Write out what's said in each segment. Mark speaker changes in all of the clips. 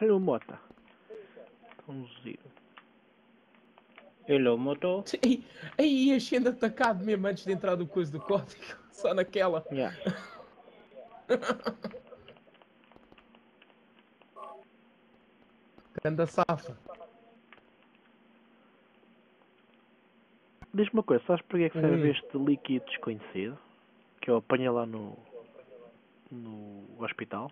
Speaker 1: Olha o Mota. Tão giro. Hello, Moto.
Speaker 2: Aí, aí ia sendo atacado mesmo antes de entrar do coisa do código. Só naquela.
Speaker 1: Yeah.
Speaker 2: Ganda safa.
Speaker 1: Diz-me uma coisa, sabes porque é que serve
Speaker 2: Hum.
Speaker 1: este líquido desconhecido? Que eu apanho lá no. no hospital?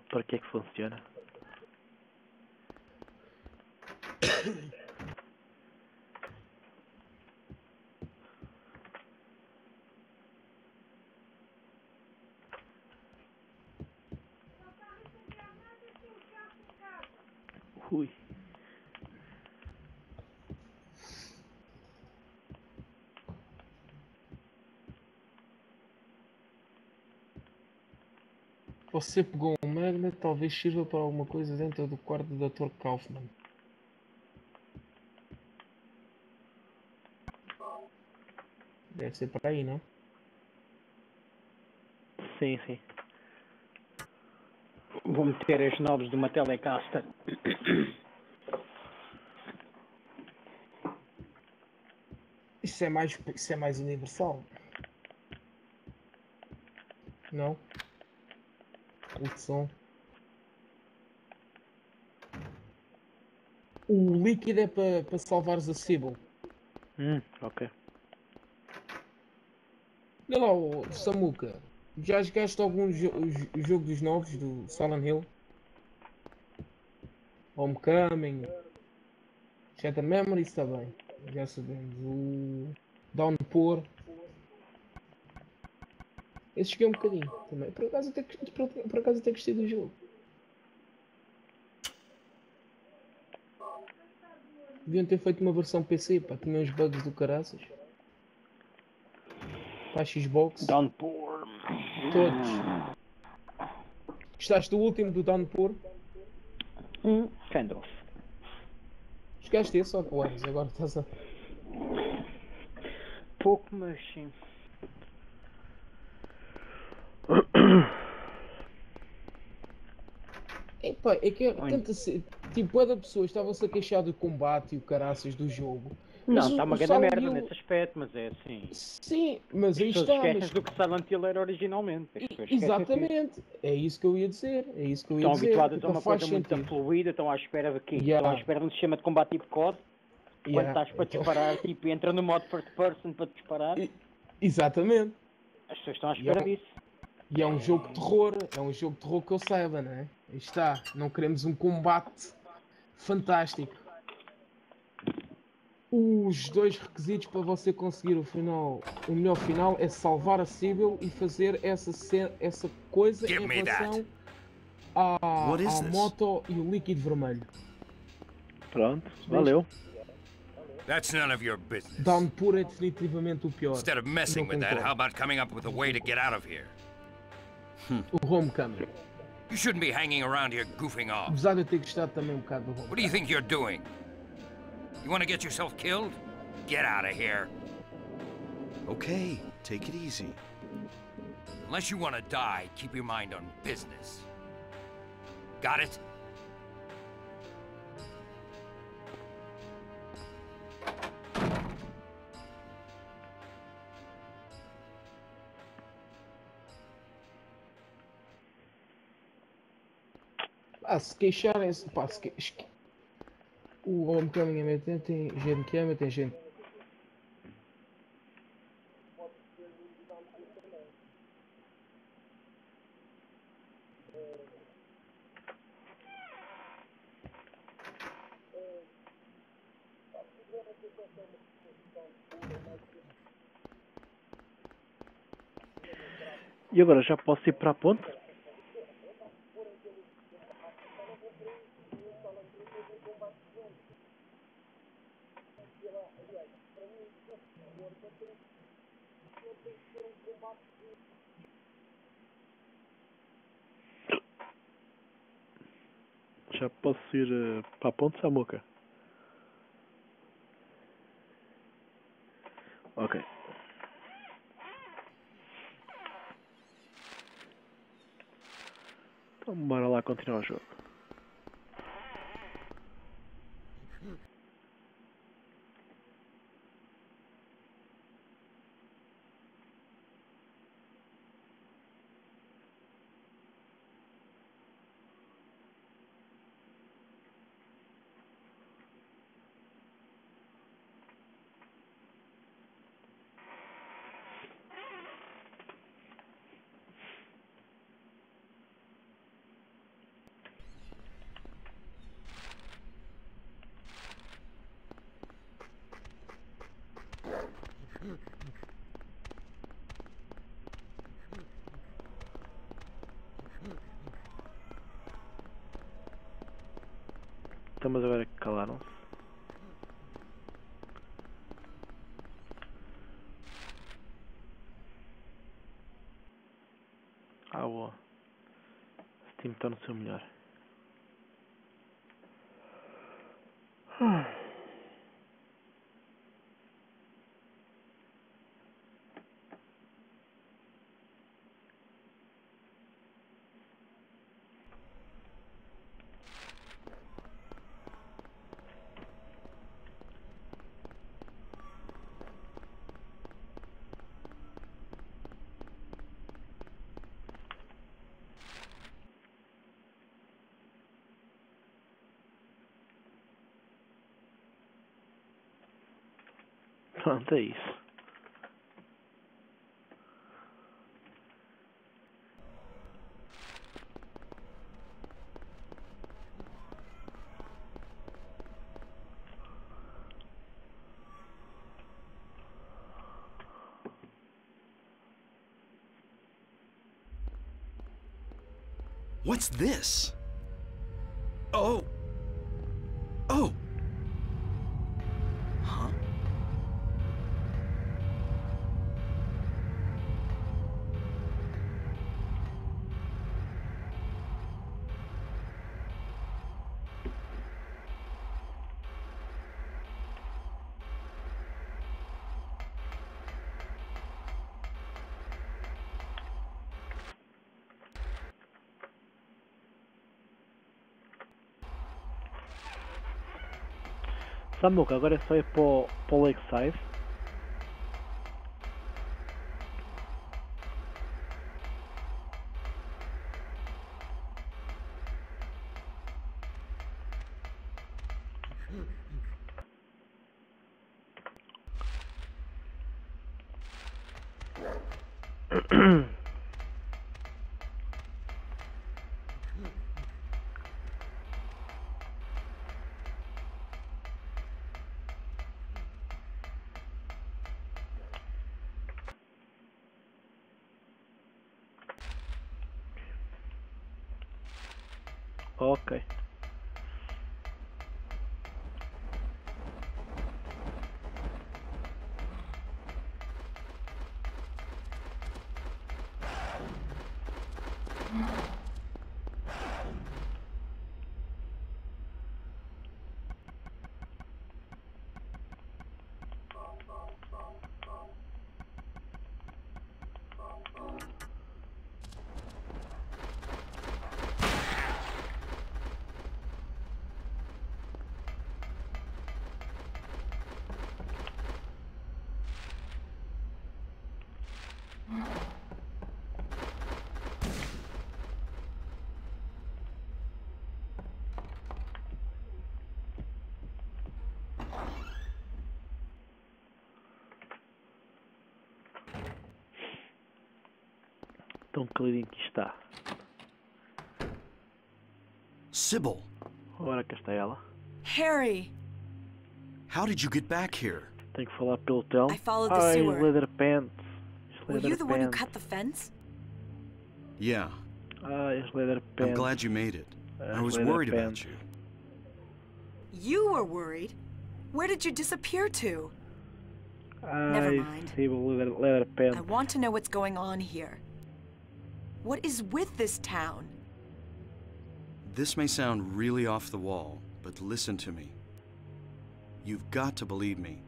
Speaker 1: Para que é que funciona? Ui.
Speaker 2: Você pegou talvez sirva para alguma coisa dentro do quarto do Dr. Kaufman. Deve ser para aí, não?
Speaker 1: Sim, sim.
Speaker 3: Vou meter as novos de uma Telecaster.
Speaker 2: Isso é mais, isso é mais universal. Não? O som. O líquido é para para salvares a Sybil.
Speaker 1: Hum, ok.
Speaker 2: Olha lá, Samuka. Já jogaste algum jo jo- jogo dos novos do Silent Hill? Homecoming, Shattered Memories também. Já sabemos. O Downpour. Esse joguei um bocadinho também. Por acaso até, por, por acaso até gostei do jogo. Deviam ter feito uma versão PC, pá. Tinha uns bugs do caraças. Para a Xbox.
Speaker 3: Downpour.
Speaker 2: Todos. Gostaste do último do Downpour?
Speaker 3: Hum, kind of.
Speaker 2: Jogaste esse ou mas agora estás a.
Speaker 3: Pouco, mas sim.
Speaker 2: Epá, é que é,
Speaker 3: Olha.
Speaker 2: Tipo, cada pessoa estava-se a queixar do combate e o caraças do jogo.
Speaker 3: Não, está uma grande merda nesse aspecto, mas é assim.
Speaker 2: Sim, mas aí
Speaker 3: As
Speaker 2: está. Mas...
Speaker 3: do que Silent Hill era originalmente.
Speaker 2: Exatamente. É isso que eu ia dizer. É isso que eu ia
Speaker 3: Estão
Speaker 2: dizer.
Speaker 3: habituadas a
Speaker 2: Então
Speaker 3: uma coisa muito
Speaker 2: sentido.
Speaker 3: fluida, estão à espera de quê?
Speaker 2: Yeah.
Speaker 3: Estão à espera de um sistema de combate tipo COD. Quando
Speaker 2: Yeah.
Speaker 3: estás para
Speaker 2: Então-
Speaker 3: disparar, tipo, entra no modo first person para disparar.
Speaker 2: E- Exatamente.
Speaker 3: As pessoas estão à espera
Speaker 2: Yeah.
Speaker 3: disso.
Speaker 2: E é um jogo de terror. É um jogo de terror que eu saiba, não é? Aí está. Não queremos um combate fantástico. Os dois requisitos para você conseguir o final, o melhor final é salvar a Sibyl e fazer essa, essa coisa
Speaker 4: Give
Speaker 2: em relação à, à moto e o líquido vermelho.
Speaker 1: Pronto, valeu.
Speaker 4: That's none of your business.
Speaker 2: Downpour é definitivamente o pior.
Speaker 4: Instead of messing with that, how about coming up with a way to get out of here?
Speaker 2: O Homecoming.
Speaker 4: You shouldn't be hanging around here goofing off.
Speaker 2: Apesar de eu ter também um bocado do
Speaker 4: What do you think you're doing? You want to get yourself killed? Get out of here.
Speaker 5: Okay, take it easy.
Speaker 4: Unless you want to die, keep your mind on business. Got it?
Speaker 2: Ah, se queixarem-se, pá, se que... O meio tempo, tem gente que ama, tem gente.
Speaker 1: E agora já posso ir para a ponte? Já posso ir eh, para a ponte, Samuca? Ok. Então bora lá continuar o jogo. Então, mas agora calaram-se. Ah, boa. Steam está no seu melhor. Pronto, é isso.
Speaker 5: What's this?
Speaker 1: Samuca, agora é só ir para o, Lakeside.
Speaker 5: Sybil,
Speaker 1: Ora, cá está ela.
Speaker 6: Harry!
Speaker 5: how did you get back here?
Speaker 1: Tenho que falar pelo tel.
Speaker 6: I followed the
Speaker 1: Ai,
Speaker 6: sewer.
Speaker 1: leather pants. As
Speaker 6: Were you the one who cut the fence?
Speaker 5: Yeah,
Speaker 1: Ai, as leather
Speaker 5: I'm glad you made it. I was worried
Speaker 1: pants.
Speaker 5: about you.
Speaker 6: You were worried. Where did you disappear to? Never mind.
Speaker 1: Sybil, leather, leather pants.
Speaker 6: I want to know what's going on here. What is with this town?
Speaker 5: This may sound really off the wall, but listen to me. You've got to believe me.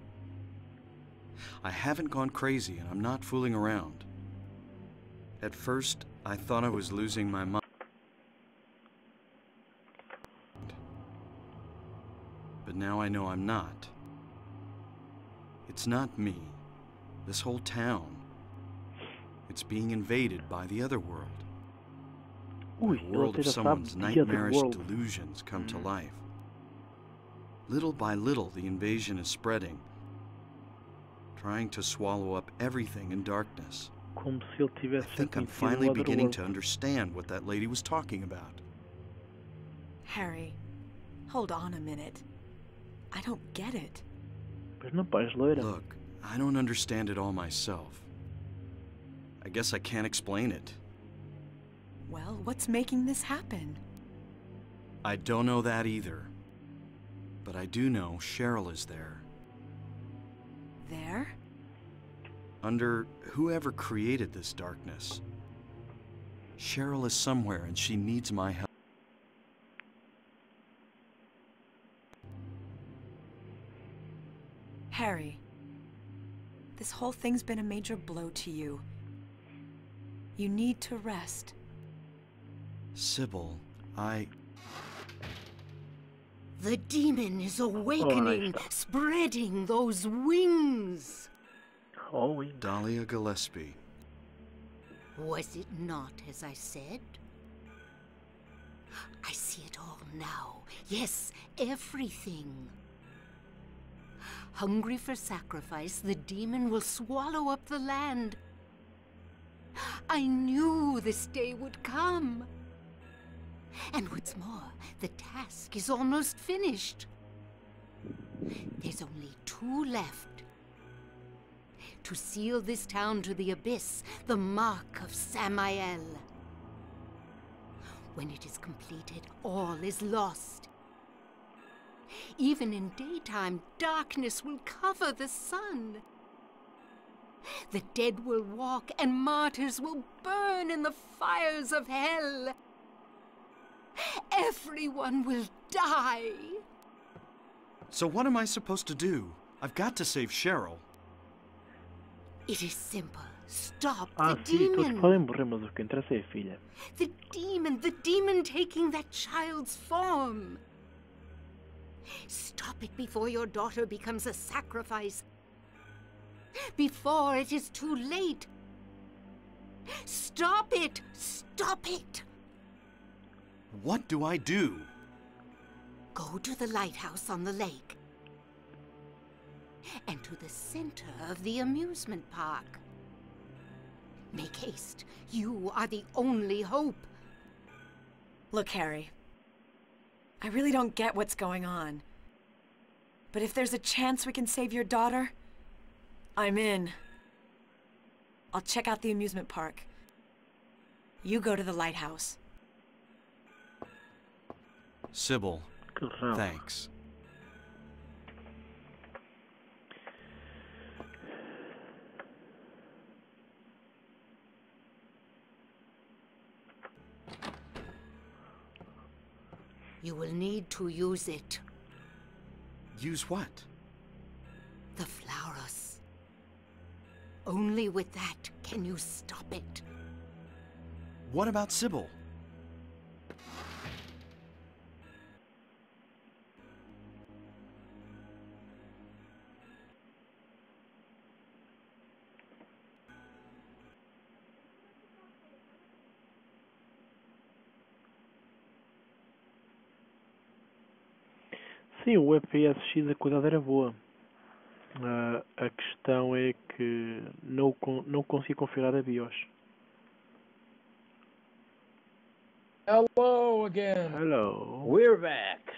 Speaker 5: I haven't gone crazy and I'm not fooling around. At first, I thought I was losing my mind. But now I know I'm not. It's not me. This whole town. It's being invaded by the other world.
Speaker 1: Ui,
Speaker 5: The world of someone's
Speaker 1: sabe The Other
Speaker 5: nightmarish
Speaker 1: World.
Speaker 5: delusions come to life. Little by little, the invasion is spreading, trying to swallow up everything in darkness.
Speaker 1: Como se ele
Speaker 5: I think I'm finally beginning
Speaker 1: World.
Speaker 5: to understand what that lady was talking about.
Speaker 6: Harry, hold on a minute. I don't get it.
Speaker 1: Pois não, pá, és loira.
Speaker 5: Look, I don't understand it all myself. I guess I can't explain it.
Speaker 6: Well, what's making this happen?
Speaker 5: I don't know that either. But I do know Cheryl is there.
Speaker 6: There?
Speaker 5: Under whoever created this darkness. Cheryl is somewhere and she needs my help.
Speaker 6: Harry, this whole thing's been a major blow to you. You need to rest.
Speaker 5: Sybil, I.
Speaker 7: The demon is awakening,
Speaker 1: está.
Speaker 7: spreading those wings.
Speaker 1: Oh, Halloween.
Speaker 5: Dahlia Gillespie.
Speaker 7: Was it not as I said? I see it all now. Yes, everything. Hungry for sacrifice, the demon will swallow up the land. I knew this day would come. And what's more, the task is almost finished. There's only two left to seal this town to the abyss, the mark of Samael. When it is completed, all is lost. Even in daytime, darkness will cover the sun. The dead will walk, and martyrs will burn in the fires of hell. Everyone will die.
Speaker 5: So, what am I supposed to do? I've got to save Cheryl.
Speaker 7: It is simple. Stop
Speaker 1: Ah,
Speaker 7: the
Speaker 1: sim, todos
Speaker 7: demon.
Speaker 1: podem morrer, mas o que interessa é a filha.
Speaker 7: The demon, the demon taking that child's form. Stop it before your daughter becomes a sacrifice. Before it is too late. Stop it! Stop it!
Speaker 5: What do I do?
Speaker 7: Go to the lighthouse on the lake. And to the center of the amusement park. Make haste. You are the only hope.
Speaker 6: Look, Harry. I really don't get what's going on. But if there's a chance we can save your daughter, I'm in. I'll check out the amusement park. You go to the lighthouse.
Speaker 5: Sybil,
Speaker 1: Que
Speaker 5: thanks.
Speaker 7: You will need to use it.
Speaker 5: Use what?
Speaker 7: The Flauros. Only with that can you stop it.
Speaker 5: What about Sybil?
Speaker 1: Sim, o EPSX a qualidade era boa. Ah, a questão é que não, não consegui configurar a BIOS.
Speaker 2: Hello again.
Speaker 1: Hello.
Speaker 3: We're back.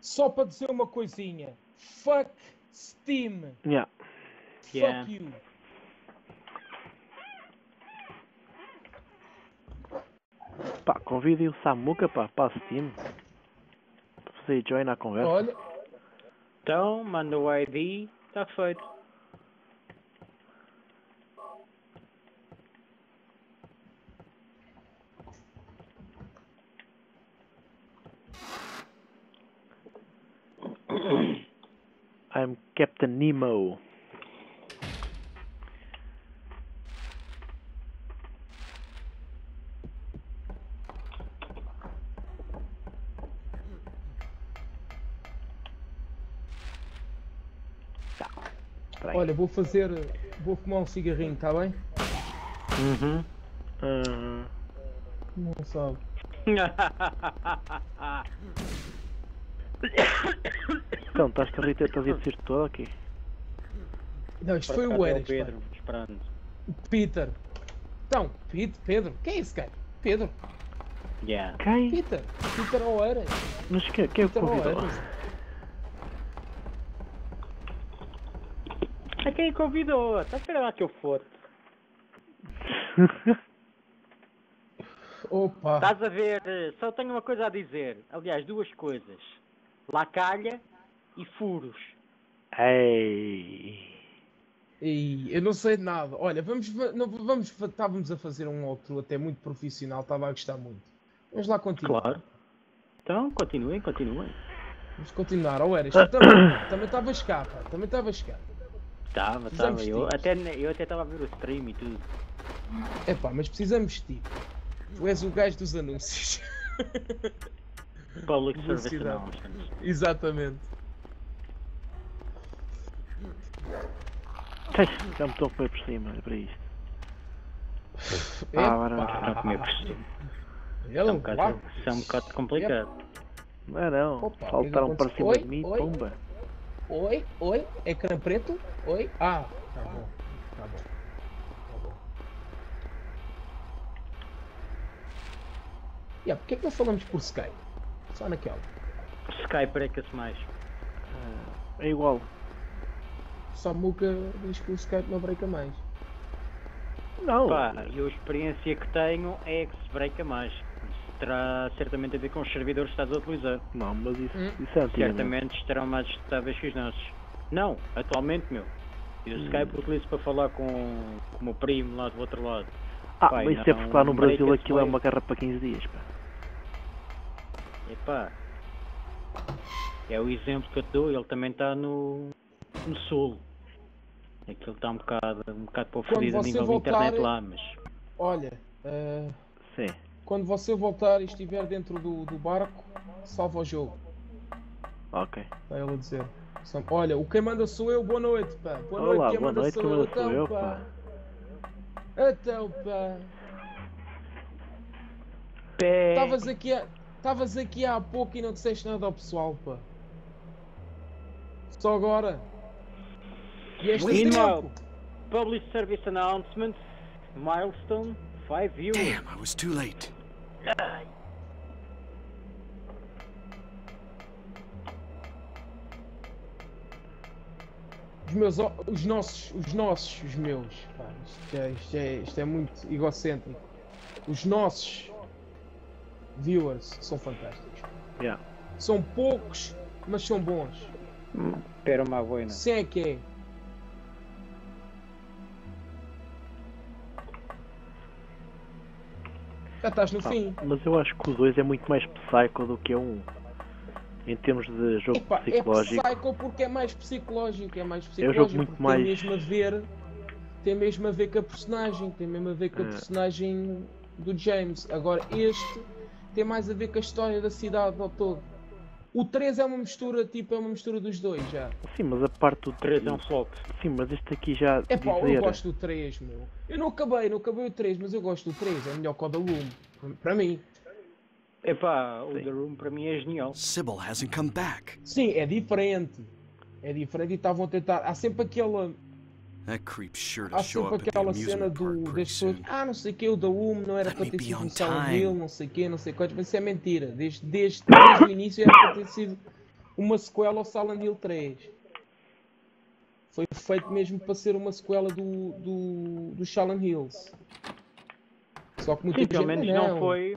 Speaker 2: Só para dizer uma coisinha. Fuck Steam.
Speaker 1: Yeah.
Speaker 3: Yeah.
Speaker 2: Fuck you.
Speaker 1: Pá, convidem o Samuka pá, para a Steam. Para você join à conversa.
Speaker 2: Olha,
Speaker 3: Então, manda o ID, está feito.
Speaker 1: I'm Captain Nemo. Aí.
Speaker 2: Olha, vou fazer. Vou fumar um cigarrinho, está bem?
Speaker 3: Uhum.
Speaker 1: Ah,
Speaker 2: Não sabe.
Speaker 1: então, estás-te a rir, estás a dizer todo aqui.
Speaker 2: Não, isto foi o
Speaker 3: é. Pedro, esperando.
Speaker 2: O Peter. Então, Pete, Pedro. Quem é esse cara? Pedro.
Speaker 3: Yeah.
Speaker 1: Quem?
Speaker 2: Peter. Peter Oeiras.
Speaker 1: Mas quem, quem é o que
Speaker 2: Peter
Speaker 1: convidou?
Speaker 2: Oeiras.
Speaker 3: A quem convidou? Está a esperar lá que eu for.
Speaker 2: Opa.
Speaker 3: Estás a ver? eh, Só tenho uma coisa a dizer. Aliás, duas coisas. Lacalha e furos.
Speaker 1: Ei.
Speaker 2: E eu não sei de nada. Olha, vamos, não, vamos, estávamos a fazer um outro até muito profissional, estava a gostar muito. Vamos lá continuar.
Speaker 3: Claro. Então, continuem, continuem.
Speaker 2: Vamos continuar. Oh, Eras, também também estavas cá, pá. Também estavas cá. Precisamos
Speaker 3: estava. Eu até eu até estava a ver o stream e tudo.
Speaker 2: É pá, mas precisamos de ti. Tu és o gajo dos anúncios.
Speaker 3: Public Service. Announcements.
Speaker 2: Exatamente.
Speaker 1: Já me estou a comer por cima, é para isto. Ah, agora
Speaker 3: Estão a comer por cima. É um bocado, é um bocado complicado.
Speaker 1: Não é não.
Speaker 2: Opa,
Speaker 1: Saltaram para cima
Speaker 2: Oi,
Speaker 1: de mim,
Speaker 2: oi.
Speaker 1: pumba.
Speaker 2: Oi, oi, ecrã preto? Oi? Ah, tá bom. Tá bom. Tá bom. Yeah, porquê é que não falamos por Skype? Só naquela.
Speaker 3: Skype breca-se mais.
Speaker 1: É igual.
Speaker 2: Só Muca diz que o Skype não breca mais.
Speaker 1: Não.
Speaker 3: Pá, eu a experiência que tenho é que se breca mais. Terá certamente a ver com os servidores que estás a utilizar.
Speaker 1: Não, mas isso,
Speaker 2: Hum.
Speaker 1: isso é.
Speaker 3: Certamente estarão mais estáveis que os nossos. Não, atualmente, meu. E o Skype utilizo para falar com, com o meu primo lá do outro lado.
Speaker 1: Ah,
Speaker 3: Pai,
Speaker 1: mas isso é porque lá no Brasil aquilo é uma guerra para 15 dias, pá.
Speaker 3: Epá, é o exemplo que eu te dou, ele também está no, no sul. Aquilo está um bocado, um bocado para o fodido a nível
Speaker 2: voltar-
Speaker 3: de internet lá, mas
Speaker 2: Olha, eh,
Speaker 1: Sim.
Speaker 2: Quando você voltar e estiver dentro do, do barco, salva o jogo.
Speaker 1: Ok.
Speaker 2: Está ele a dizer. Olha, o quem manda sou eu, boa noite, pá. Boa noite,
Speaker 1: Olá,
Speaker 2: quem
Speaker 1: boa
Speaker 2: manda
Speaker 1: noite,
Speaker 2: sou eu,
Speaker 1: sou
Speaker 2: então,
Speaker 1: eu,
Speaker 2: pá.
Speaker 1: pá.
Speaker 2: Então, pá.
Speaker 3: Pé.
Speaker 2: Estavas aqui, a- estavas aqui há pouco e não disseste nada ao pessoal, pá. Só agora. E este
Speaker 3: Meanwhile,
Speaker 2: tempo.
Speaker 3: Public Service Announcement, Milestone, 5 viewers.
Speaker 5: Damn, I was too late.
Speaker 2: Os meus, os nossos, os nossos, os meus. Pá, isto, é, isto, é, isto é muito egocêntrico. Os nossos viewers são fantásticos.
Speaker 1: Yeah.
Speaker 2: São poucos, mas são bons.
Speaker 3: Pero uma boina.
Speaker 2: Sim é que é. Já estás no
Speaker 1: Ah,
Speaker 2: fim.
Speaker 1: mas eu acho que o 2 é muito mais psycho do que o 1. Em termos de jogo
Speaker 2: Epá, é
Speaker 1: psicológico.
Speaker 2: Psycho porque é mais psicológico, é mais
Speaker 1: um
Speaker 2: psicológico.
Speaker 1: jogo muito mais-
Speaker 2: Tem mesmo a ver, tem mesmo a ver com a personagem, tem mesmo a ver com a
Speaker 1: É.
Speaker 2: personagem do James. Agora este tem mais a ver com a história da cidade ao todo. O 3 é uma mistura, tipo, é uma mistura dos dois já.
Speaker 1: Sim, mas a parte do
Speaker 3: 3 é um flop.
Speaker 1: Sim, mas este aqui já
Speaker 2: É pá, eu
Speaker 1: dizer.
Speaker 2: gosto do 3, meu. Eu não acabei, não acabei o 3, mas eu gosto do 3, é melhor que o da Lume. Para mim.
Speaker 3: Epá, o
Speaker 1: Sim.
Speaker 3: The Room para mim é genial.
Speaker 5: Sybil hasn't come back.
Speaker 2: Sim, é diferente. É diferente e estavam a tentar. Há sempre aquela. Há sempre
Speaker 5: the
Speaker 2: aquela cena do, das pessoas. Ah, não sei o que, o da UM não era para ter sido um
Speaker 5: time.
Speaker 2: Hill, não sei o que, não sei quantos, mas isso é mentira. Desde, desde, desde o início era para ter sido uma sequela ao Silent Hill 3. Foi feito mesmo para ser uma sequela do, do, do Silent Hills. Só que muita
Speaker 3: Sim, pelo menos
Speaker 2: não.
Speaker 3: não foi,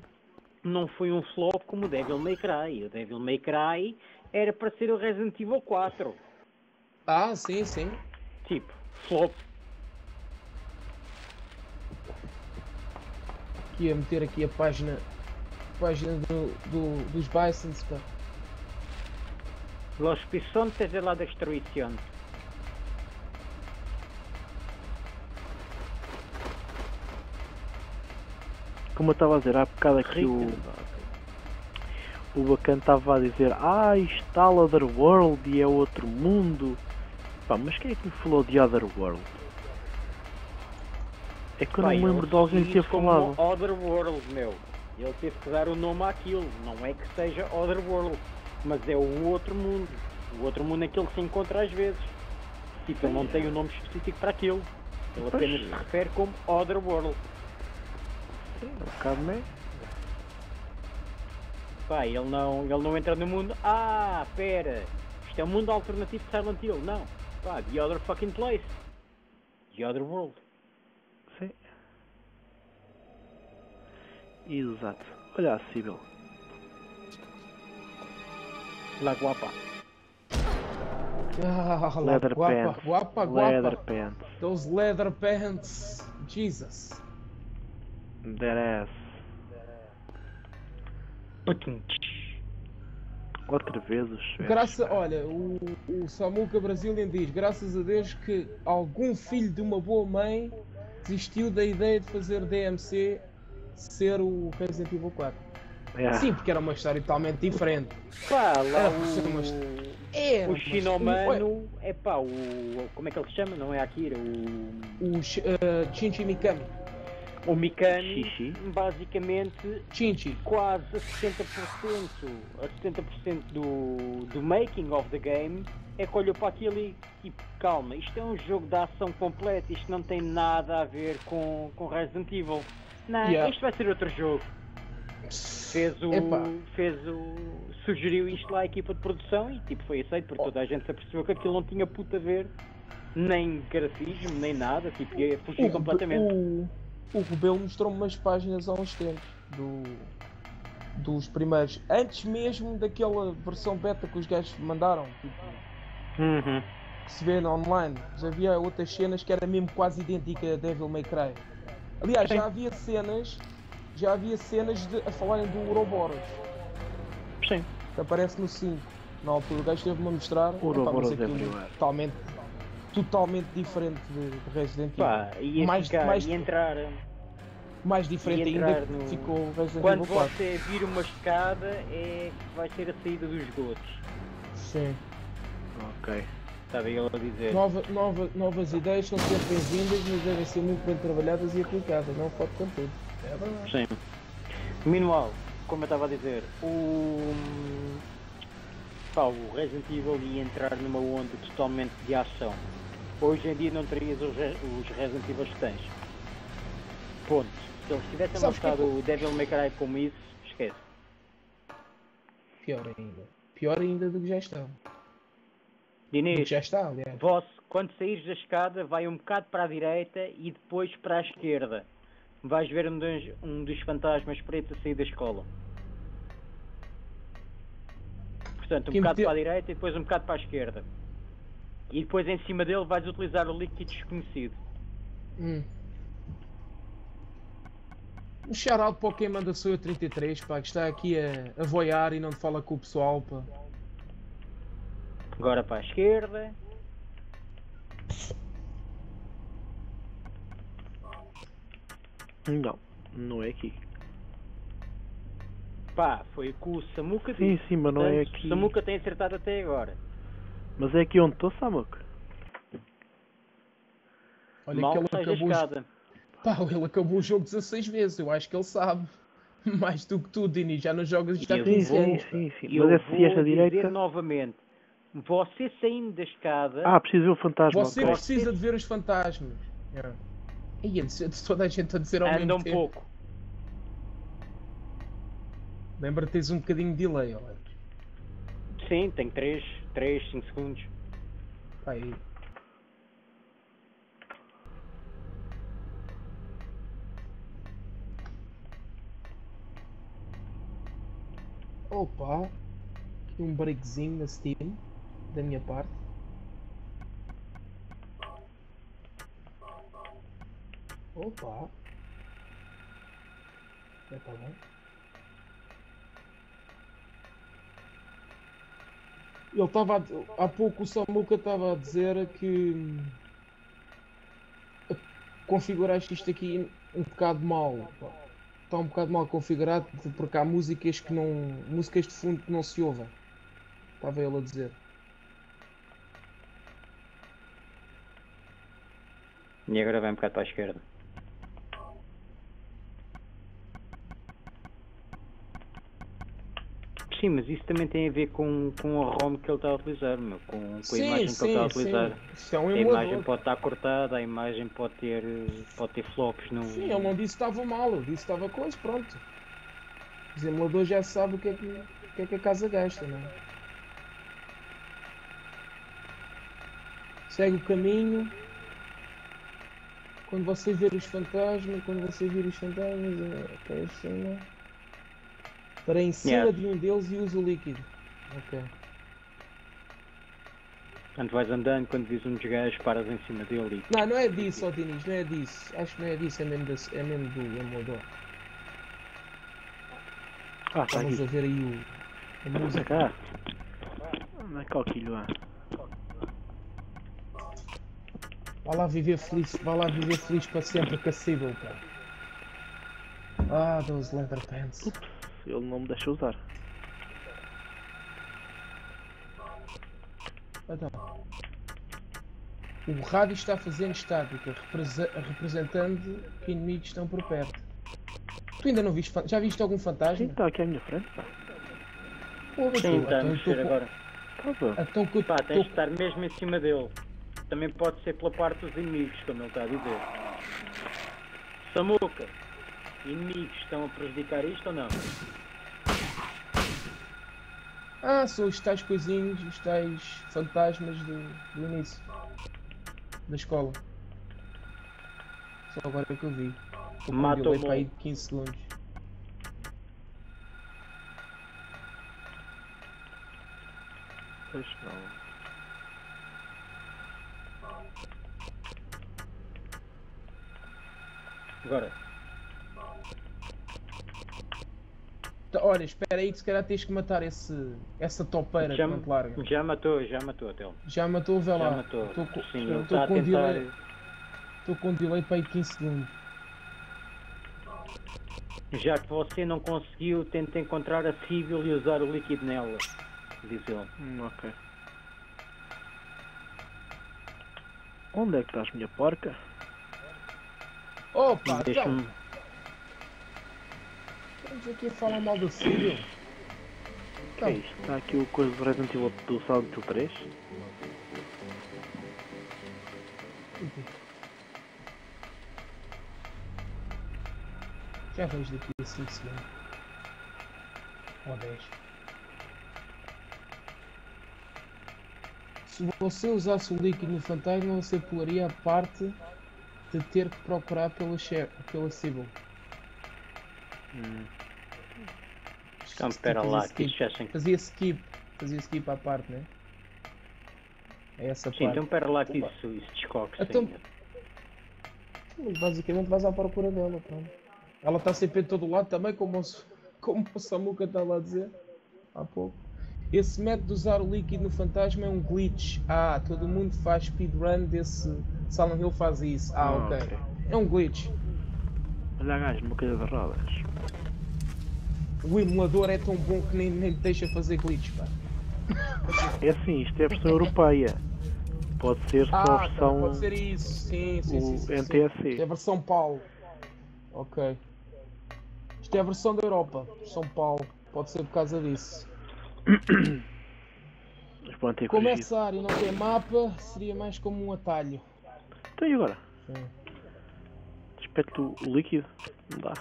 Speaker 3: não foi um flop como o Devil May Cry. O Devil May Cry era para ser o Resident Evil 4.
Speaker 2: Ah, sim, sim.
Speaker 3: Tipo, flop.
Speaker 2: Aqui a meter aqui a página, página do, do, dos Bisons, pá.
Speaker 3: Los Pisontes de la Destruición.
Speaker 1: Como eu estava a dizer, há bocado aqui o, o bacana estava a dizer Ah, está Other World e é outro mundo Pá, mas quem é que me falou de Otherworld? É que eu
Speaker 3: Pá,
Speaker 1: não me lembro de alguém ter falado.
Speaker 3: Otherworld, meu. Ele teve que dar o nome àquilo. Não é que seja Otherworld, mas é o outro mundo. O outro mundo é aquele que se encontra às vezes. Tipo, ele não tem um nome específico para aquilo. Ele
Speaker 1: Pois.
Speaker 3: apenas se refere como Otherworld.
Speaker 1: Sim, um bocado meio.
Speaker 3: Pá, ele não, ele não entra no mundo. Ah, pera. Isto é um mundo alternativo de Silent Hill. Não. Pá, the other fucking place. The other world.
Speaker 1: Sim. Exato. Olha a Sibyl.
Speaker 3: La guapa.
Speaker 2: Ah, lá,
Speaker 1: Leather
Speaker 2: guapa,
Speaker 1: pants.
Speaker 2: guapa, guapa.
Speaker 1: Leather pants.
Speaker 2: Those leather pants. Jesus.
Speaker 1: That ass. Outra vez os suecos.
Speaker 2: Graça, olha, o, o Samuca Brazilian diz, graças a Deus que algum filho de uma boa mãe desistiu da ideia de fazer DMC ser o Resident Evil 4.
Speaker 1: Yeah.
Speaker 2: Sim, porque era uma história totalmente diferente.
Speaker 3: Pá, lá
Speaker 2: Era por ser uma-
Speaker 3: o...
Speaker 2: Era,
Speaker 3: O Shinomano é pá, o. Como é que ele se chama? Não é Akira, o.
Speaker 2: O eh, Shinji Mikami.
Speaker 3: O Mikami,
Speaker 1: Xixi.
Speaker 3: basicamente,
Speaker 2: Shinji.
Speaker 3: quase a 70%, a 70% do, do making of the game é que olhou para aquilo e tipo, calma, isto é um jogo de ação completa, isto não tem nada a ver com, com Resident Evil. Não,
Speaker 2: Yeah.
Speaker 3: isto vai ser outro jogo. Fez o.
Speaker 2: Epá.
Speaker 3: Fez o. sugeriu isto lá à equipa de produção e tipo foi aceito porque toda a gente se apercebeu que aquilo não tinha puta a ver, nem grafismo, nem nada, tipo, ia fugir
Speaker 2: O,
Speaker 3: completamente.
Speaker 2: o, o Rebelo mostrou-me umas páginas há uns tempos do, dos primeiros, antes mesmo daquela versão beta que os gajos mandaram, tipo,
Speaker 3: Uhum.
Speaker 2: que se vê online. Já havia outras cenas que era mesmo quase idêntica a Devil May Cry. Aliás, já havia cenas, já havia cenas de, a falarem do Ouroboros,
Speaker 1: Sim.
Speaker 2: que aparece no 5. Na altura o gajo esteve-me a mostrar,
Speaker 1: Ouroboros everywhere.
Speaker 2: totalmente, totalmente diferente de, de Resident Evil. Mais,
Speaker 3: ficar,
Speaker 2: mais,
Speaker 3: entrar.
Speaker 2: mais diferente
Speaker 3: e
Speaker 2: ainda
Speaker 3: no-
Speaker 2: ficou o Resident
Speaker 3: Quando
Speaker 2: Evil 4.
Speaker 3: você vir uma escada é que vai ser a saída dos esgotos.
Speaker 2: Sim.
Speaker 1: Ok.
Speaker 3: Estava ele a dizer.
Speaker 2: Nova, nova, novas ideias são sempre bem-vindas, mas devem ser muito bem trabalhadas e aplicadas, não pode com tudo. É verdade.
Speaker 3: Sim. Meanwhile, como eu estava a dizer, o. Pá, o Resident Evil ia entrar numa onda totalmente de ação. Hoje em dia não terias os, os Resident Evil que tens. Ponto. Se eles tivessem
Speaker 2: Sabes que
Speaker 3: mostrado o Devil May Cry como isso, esquece.
Speaker 2: Pior ainda. Pior ainda do que já que
Speaker 3: Inês,
Speaker 2: já está, aliás.
Speaker 3: Voss, quando saíres da escada, vai um bocado para a direita e depois para a esquerda. Vais ver um dos, um dos fantasmas pretos a sair da escola. Portanto, um
Speaker 2: Quem
Speaker 3: bocado
Speaker 2: meteu-
Speaker 3: para a direita e depois um bocado para a esquerda. E depois em cima dele vais utilizar o líquido desconhecido.
Speaker 2: Hum. Um shout-out para quem manda sou eu 33, pá, que está aqui a, a voiar e não fala com o pessoal, pá.
Speaker 3: Agora para a esquerda.
Speaker 1: Não, não é aqui.
Speaker 3: Pá, foi o que o Samuka
Speaker 1: Sim,
Speaker 3: disse.
Speaker 1: sim, mas não é
Speaker 3: Portanto,
Speaker 1: aqui.
Speaker 3: O Samuka tem acertado até agora.
Speaker 1: Mas é aqui onde estou, Samuk.
Speaker 2: Olha
Speaker 3: Mal
Speaker 2: que ele
Speaker 3: seja
Speaker 2: acabou,
Speaker 3: escada.
Speaker 2: pá, ele acabou o jogo 16 vezes, eu acho que ele sabe. Mais do que tu, Dini, já não jogas isto há
Speaker 3: Eu
Speaker 1: Sim,
Speaker 2: 15
Speaker 3: vou-
Speaker 1: sim, sim, sim.
Speaker 3: E eu
Speaker 1: Mas é
Speaker 3: vou dizer
Speaker 1: direita.
Speaker 3: novamente. Você saindo da escada.
Speaker 1: Ah, preciso ver o fantasma.
Speaker 2: Você
Speaker 1: ok.
Speaker 2: precisa de ver os fantasmas. Yeah. E antes de toda a gente a dizer ao
Speaker 3: anda
Speaker 2: mesmo
Speaker 3: um
Speaker 2: tempo.
Speaker 3: pouco.
Speaker 2: Lembra-te tens um bocadinho de delay, olha.
Speaker 3: Sim, tem 3, 3, 5 segundos.
Speaker 2: Aí. Opa! Um breakzinho na Steam, da minha parte. Opa! Já tá bom. Ele estava há pouco o Samuca estava a dizer que configuraste isto aqui um bocado mal. Está um bocado mal configurado porque há músicas que não. músicas de fundo que não se ouvem. Estava ele a dizer.
Speaker 3: E agora vai um bocado para a esquerda. Sim, mas isso também tem a ver com, com a ROM que ele está a utilizar, meu, com, com a
Speaker 2: Sim,
Speaker 3: imagem que
Speaker 2: sim,
Speaker 3: ele está a utilizar.
Speaker 2: É um
Speaker 3: A imagem pode estar cortada, a imagem pode ter, pode ter flops no.
Speaker 2: Sim, ele não disse que estava mal, ele disse que estava coisa, pronto. Os emuladores já sabem o que é que, o que, é que a casa gasta, não é? Segue o caminho. Quando você ver os fantasmas, quando você vir os fantasmas, é, para cima. Para em cima
Speaker 3: Yeah.
Speaker 2: de um deles e usa o líquido. Ok.
Speaker 3: Quando vais andando, quando vis um dos gajos, paras em cima dele
Speaker 2: Não, não é disso, ó Diniz, não é disso. Acho que não é disso, é mesmo, desse- é mesmo do emulador.
Speaker 1: Ah, está
Speaker 2: Vamos
Speaker 1: aqui.
Speaker 2: a ver aí o, a música.
Speaker 1: cá. Anda cá o quilho lá.
Speaker 2: Vá lá viver feliz, vá lá viver feliz para sempre com a Sybil, pá. Ah, those leather pants.
Speaker 1: Ele não me deixa usar.
Speaker 2: Então. O rádio está fazendo estática, represe- representando que inimigos estão por perto. Tu ainda não viste, já viste algum
Speaker 1: Sim,
Speaker 2: fantasma?
Speaker 1: está aqui à minha frente, pá.
Speaker 2: Porra,
Speaker 3: Sim, está a
Speaker 2: então,
Speaker 3: mexer
Speaker 2: tô com-
Speaker 3: agora.
Speaker 2: Então que
Speaker 3: Pá,
Speaker 2: tô-
Speaker 3: tens de estar mesmo em cima dele. Também pode ser pela parte dos inimigos, como ele está a dizer. Samuca, inimigos estão a prejudicar isto ou não?
Speaker 2: Ah, são os tais coisinhos, os tais fantasmas do, do início da escola. Só agora é que eu vi.
Speaker 3: O
Speaker 2: para aí
Speaker 3: monstro.
Speaker 2: 15 segundos.
Speaker 1: Pois não.
Speaker 3: Agora,
Speaker 2: Tá, Olha, espera aí que se calhar tens que matar esse, essa topeira
Speaker 3: já,
Speaker 2: que larga.
Speaker 3: já matou, já matou até.
Speaker 2: Já matou, vê
Speaker 3: Já
Speaker 2: lá.
Speaker 3: matou.
Speaker 2: Estou com,
Speaker 3: Sim, está a
Speaker 2: com
Speaker 3: tentar.
Speaker 2: delay, tô com delay para aí de 15 segundos.
Speaker 3: Já que você não conseguiu, tente encontrar a Civil e usar o líquido nela. Diz ele.
Speaker 1: Hum, ok. Onde é que estás, minha porca?
Speaker 2: Opa, então,
Speaker 3: Deixa-me.
Speaker 2: Estamos aqui a falar mal da Sírio.
Speaker 1: O que é isto? Está aqui o coisa do Resident Evil do Silent Hill 3?
Speaker 2: Já vejo daqui a 5 segundos. Ou 10. Se você usasse o líquido no fantasma, você pularia a parte de ter que procurar pela, pela Sybil.
Speaker 1: Hum.
Speaker 3: Então, espera lá, que
Speaker 2: skip.
Speaker 3: já sem.
Speaker 2: Fazia skip. Fazia skip à parte, né? É essa
Speaker 3: Sim,
Speaker 2: parte.
Speaker 3: então espera lá que isso, isso descoque
Speaker 2: Então-. Mas Basicamente vais à procura dela, pronto. Ela está sempre em todo lado também, como o, como o Samuka estava a dizer há pouco. Esse método de usar o líquido no fantasma é um glitch. Ah, todo mundo faz speedrun desse. Silent Hill faz isso. Ah,
Speaker 1: Ah,
Speaker 2: ok. É um glitch.
Speaker 1: Olha gajo numa cadeira de rodas.
Speaker 2: O emulador é tão bom que nem, nem deixa fazer glitch, pá.
Speaker 1: É assim, isto é a versão europeia. Pode ser só a
Speaker 2: Ah,
Speaker 1: versão.
Speaker 2: então pode ser isso. Sim, sim,
Speaker 1: o
Speaker 2: sim. sim, sim.
Speaker 1: NTSC.
Speaker 2: Isto é a versão Paulo. Ok. Isto é a versão da Europa. São Paulo. Pode ser por causa disso.
Speaker 1: Mas pronto, que
Speaker 2: Como essa área não tem mapa, seria mais como um atalho.
Speaker 1: Então e agora?
Speaker 2: Sim.
Speaker 1: O líquido? Não dá.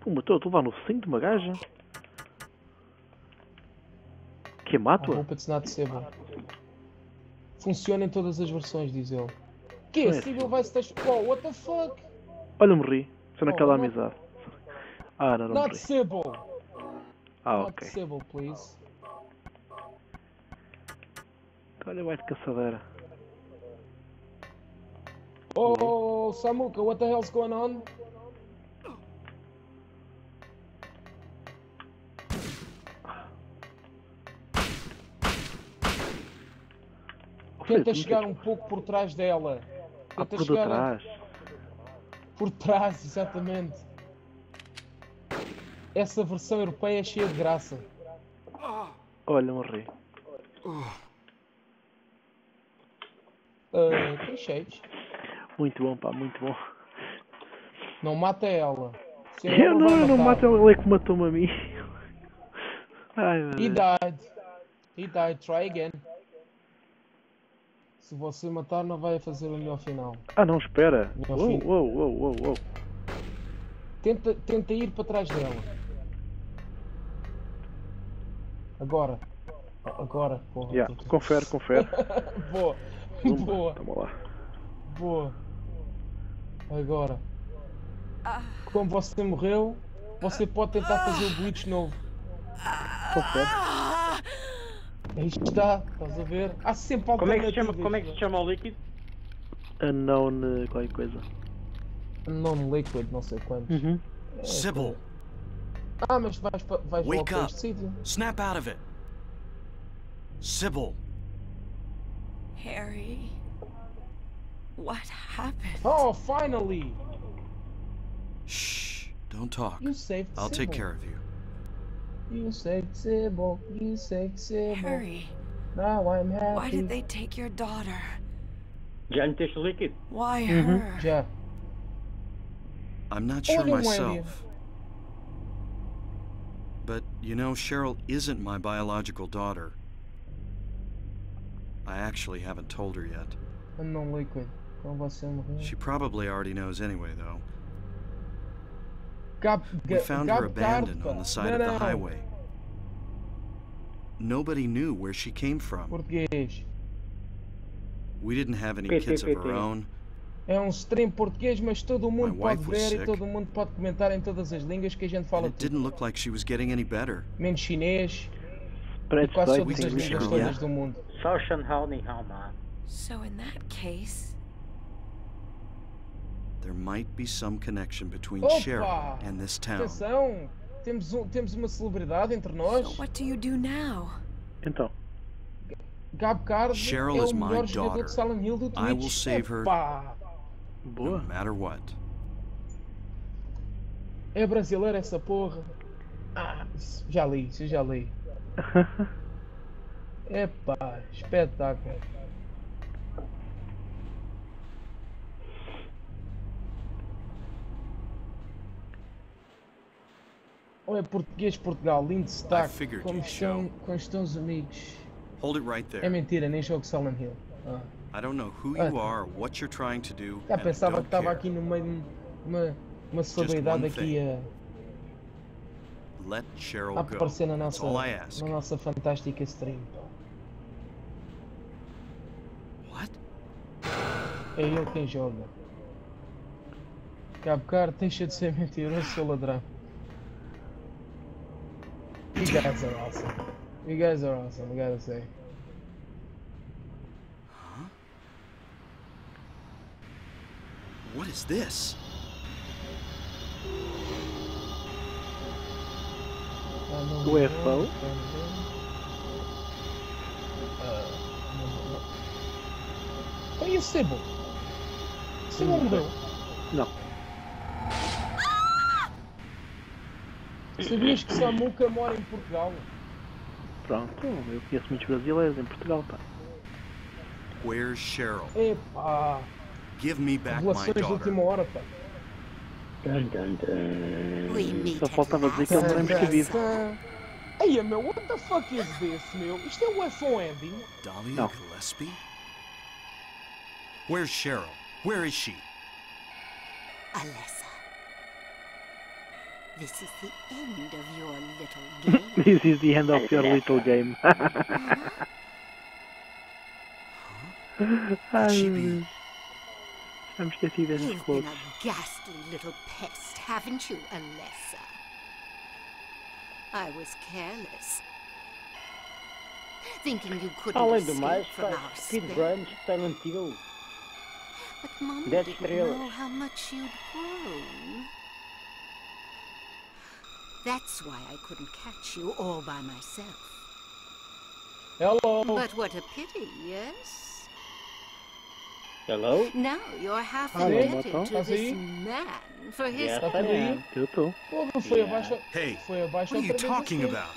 Speaker 1: Puma, estou a levar no cinto de uma gaja? Que
Speaker 2: I
Speaker 1: mato-a?
Speaker 2: hope it's not Sybil. Funciona em todas as versões, diz ele. Que?
Speaker 1: É
Speaker 2: Sybil vai se deixar. Oh, what the fuck?
Speaker 1: Olha, morri. Só naquela
Speaker 2: Oh,
Speaker 1: amizade. Ah, não, não
Speaker 2: Not
Speaker 1: morri.
Speaker 2: Sybil!
Speaker 1: Ah,
Speaker 2: Not
Speaker 1: ok.
Speaker 2: Please.
Speaker 1: Olha, vai de caçadeira.
Speaker 2: Oh, Samuka, what the hell's going on? Tenta chegar um pouco por trás dela.
Speaker 1: Ah,
Speaker 2: Tenta
Speaker 1: por
Speaker 2: chegar
Speaker 1: detrás.
Speaker 2: por trás, exatamente. Essa versão europeia é cheia de graça.
Speaker 1: Olha, morri.
Speaker 2: Ah, tem cheios.
Speaker 1: Muito bom, pá, muito bom.
Speaker 2: Não mata ela. Se
Speaker 1: Eu
Speaker 2: ela
Speaker 1: não, eu não mato ele é que matou-me a mim. Ai, meu
Speaker 2: He died. He died. Try again. Se você matar, não vai fazer o melhor final.
Speaker 1: Ah, não, espera. Uou, uou, uou, uou, uou.
Speaker 2: Tenta, tenta ir para trás dela. Agora. Agora, porra.
Speaker 1: Yeah, confere, confere.
Speaker 2: Boa.
Speaker 1: Zumba,
Speaker 2: Boa.
Speaker 1: Toma lá.
Speaker 2: Boa. Agora. Como você morreu, você pode tentar fazer o glitch novo.
Speaker 1: Confere.
Speaker 2: Aí está, estás a ver? Há sempre
Speaker 3: Como é que se chama,
Speaker 2: alternativas,
Speaker 3: como é que se chama o líquido?
Speaker 1: Unknown, eh, qualquer coisa.
Speaker 2: Non-liquid, não sei quantos.
Speaker 1: Uhum.
Speaker 5: Sybil,
Speaker 2: Ah, mas vais, pa- vais
Speaker 5: Wake
Speaker 2: logo para
Speaker 5: up.
Speaker 2: este sítio.
Speaker 5: snap out of it. Sybil,
Speaker 6: Harry. What happened?
Speaker 2: Oh, finally!
Speaker 5: shh, don't talk.
Speaker 2: You saved
Speaker 5: I'll take
Speaker 2: Sybil.
Speaker 5: care of you.
Speaker 2: You saved Sybil. You saved Sybil.
Speaker 6: Harry,
Speaker 2: Now I'm happy.
Speaker 6: why did they take your daughter?
Speaker 3: Já meteste o líquido?
Speaker 6: Why
Speaker 1: Mhm.
Speaker 6: her?
Speaker 2: Já.
Speaker 5: I'm not sure
Speaker 2: Olha, Wendy.
Speaker 5: myself. But, you know, Cheryl isn't my biological daughter. I actually haven't told her yet.
Speaker 2: A non-liquid. Então você.
Speaker 5: She probably already knows anyway, though.
Speaker 2: Gab,
Speaker 5: We
Speaker 2: ga-
Speaker 5: found her abandoned
Speaker 2: Carpa.
Speaker 5: on the side
Speaker 2: não,
Speaker 5: of the
Speaker 2: não.
Speaker 5: highway. Nobody knew where she came from.
Speaker 2: Português.
Speaker 5: We didn't have any
Speaker 3: PT,
Speaker 5: kids of our own.
Speaker 2: É um stream português, mas todo mundo
Speaker 5: My
Speaker 2: pode
Speaker 5: wife was
Speaker 2: ver e
Speaker 5: sick.
Speaker 2: todo mundo pode comentar em todas as línguas que a gente fala
Speaker 5: it
Speaker 2: tudo.
Speaker 5: didn't look like she was getting any better.
Speaker 2: Menos chinês
Speaker 1: Spread
Speaker 2: quase
Speaker 1: site
Speaker 2: todas as línguas todas do mundo.
Speaker 3: Só Shanghai ni hao ma.
Speaker 6: So in that case,
Speaker 5: There might be some connection between
Speaker 2: Opa!
Speaker 5: Cheryl and this town.
Speaker 2: Atenção! Temos, um, temos uma celebridade entre
Speaker 6: so
Speaker 2: nós.
Speaker 6: what do you do now?
Speaker 1: Então,
Speaker 2: Gab Card
Speaker 5: Cheryl
Speaker 2: é
Speaker 5: is
Speaker 2: o
Speaker 5: my
Speaker 2: melhor jogador
Speaker 5: daughter.
Speaker 2: de Silent Hill do Twitch.
Speaker 5: I will save her. No
Speaker 1: boa.
Speaker 5: matter what.
Speaker 2: É brasileira essa porra. Ah, isso já li, isso já li. Epá, espetáculo. Olha, português Portugal, lindo destaque. Como estão, como estão os amigos?
Speaker 5: Hold it right
Speaker 2: É
Speaker 5: there.
Speaker 2: mentira, nem jogo Silent Hill. Ah.
Speaker 5: I don't know who
Speaker 2: Ah,
Speaker 5: you are, what you're trying to do,
Speaker 2: Já pensava que estava aqui no meio de uma, uma celebridade aqui a,
Speaker 5: Let Cheryl
Speaker 2: a aparecer na nossa, na nossa fantástica stream.
Speaker 5: What?
Speaker 2: É ele quem joga. Cabo Caro, deixa de ser mentiroso, seu ladrão. You guys are awesome. You guys are awesome, I gotta say.
Speaker 5: What is this?
Speaker 2: Não
Speaker 1: UFO?
Speaker 2: morreu, quero ver. Ah, não Sabias que Samuca mora em Portugal?
Speaker 1: Pronto, eu conheço muitos brasileiros em Portugal, pá.
Speaker 5: Where's Cheryl?
Speaker 2: Epá,
Speaker 5: Give me back my
Speaker 2: relações de
Speaker 5: daughter.
Speaker 2: última hora, pá.
Speaker 3: Dun, dun, dun.
Speaker 1: Só faltava dizer que ele não é vivo.
Speaker 2: Eia meu, what the fuck is this, meu? Isto é o UFO ending?
Speaker 5: Dahlia
Speaker 1: No.
Speaker 5: Gillespie? Where's Cheryl? Where is she?
Speaker 7: Alessa. This is the end of your little game.
Speaker 1: This is the end of your little game.
Speaker 5: Could she be?
Speaker 1: Já me esqueci desses
Speaker 7: You've been a ghastly little pest, haven't you, Alessa? I was careless. Thinking you couldn't
Speaker 3: Além do
Speaker 7: escape
Speaker 3: mais,
Speaker 7: from
Speaker 3: faz
Speaker 7: our spell.
Speaker 3: speedruns Silent Hill.
Speaker 7: But Mom
Speaker 3: Dez
Speaker 7: didn't
Speaker 3: estrelas.
Speaker 7: know how much you'd grown. That's why I couldn't catch you all by myself.
Speaker 2: Hello.
Speaker 7: But what a pity, yes?
Speaker 3: Hello?
Speaker 7: Now you're half
Speaker 1: Hello,
Speaker 7: indebted
Speaker 1: Moto.
Speaker 7: to
Speaker 2: How's
Speaker 7: this
Speaker 2: he?
Speaker 7: man for his
Speaker 3: Yes,
Speaker 2: Tá
Speaker 3: I
Speaker 2: por aí?
Speaker 3: am.
Speaker 1: Eu estou.
Speaker 2: Porra, foi
Speaker 3: Yeah.
Speaker 2: abaixo.
Speaker 5: Hey,
Speaker 2: Foi abaixo
Speaker 5: what are you
Speaker 2: outra vez
Speaker 5: talking
Speaker 2: assim.
Speaker 5: about?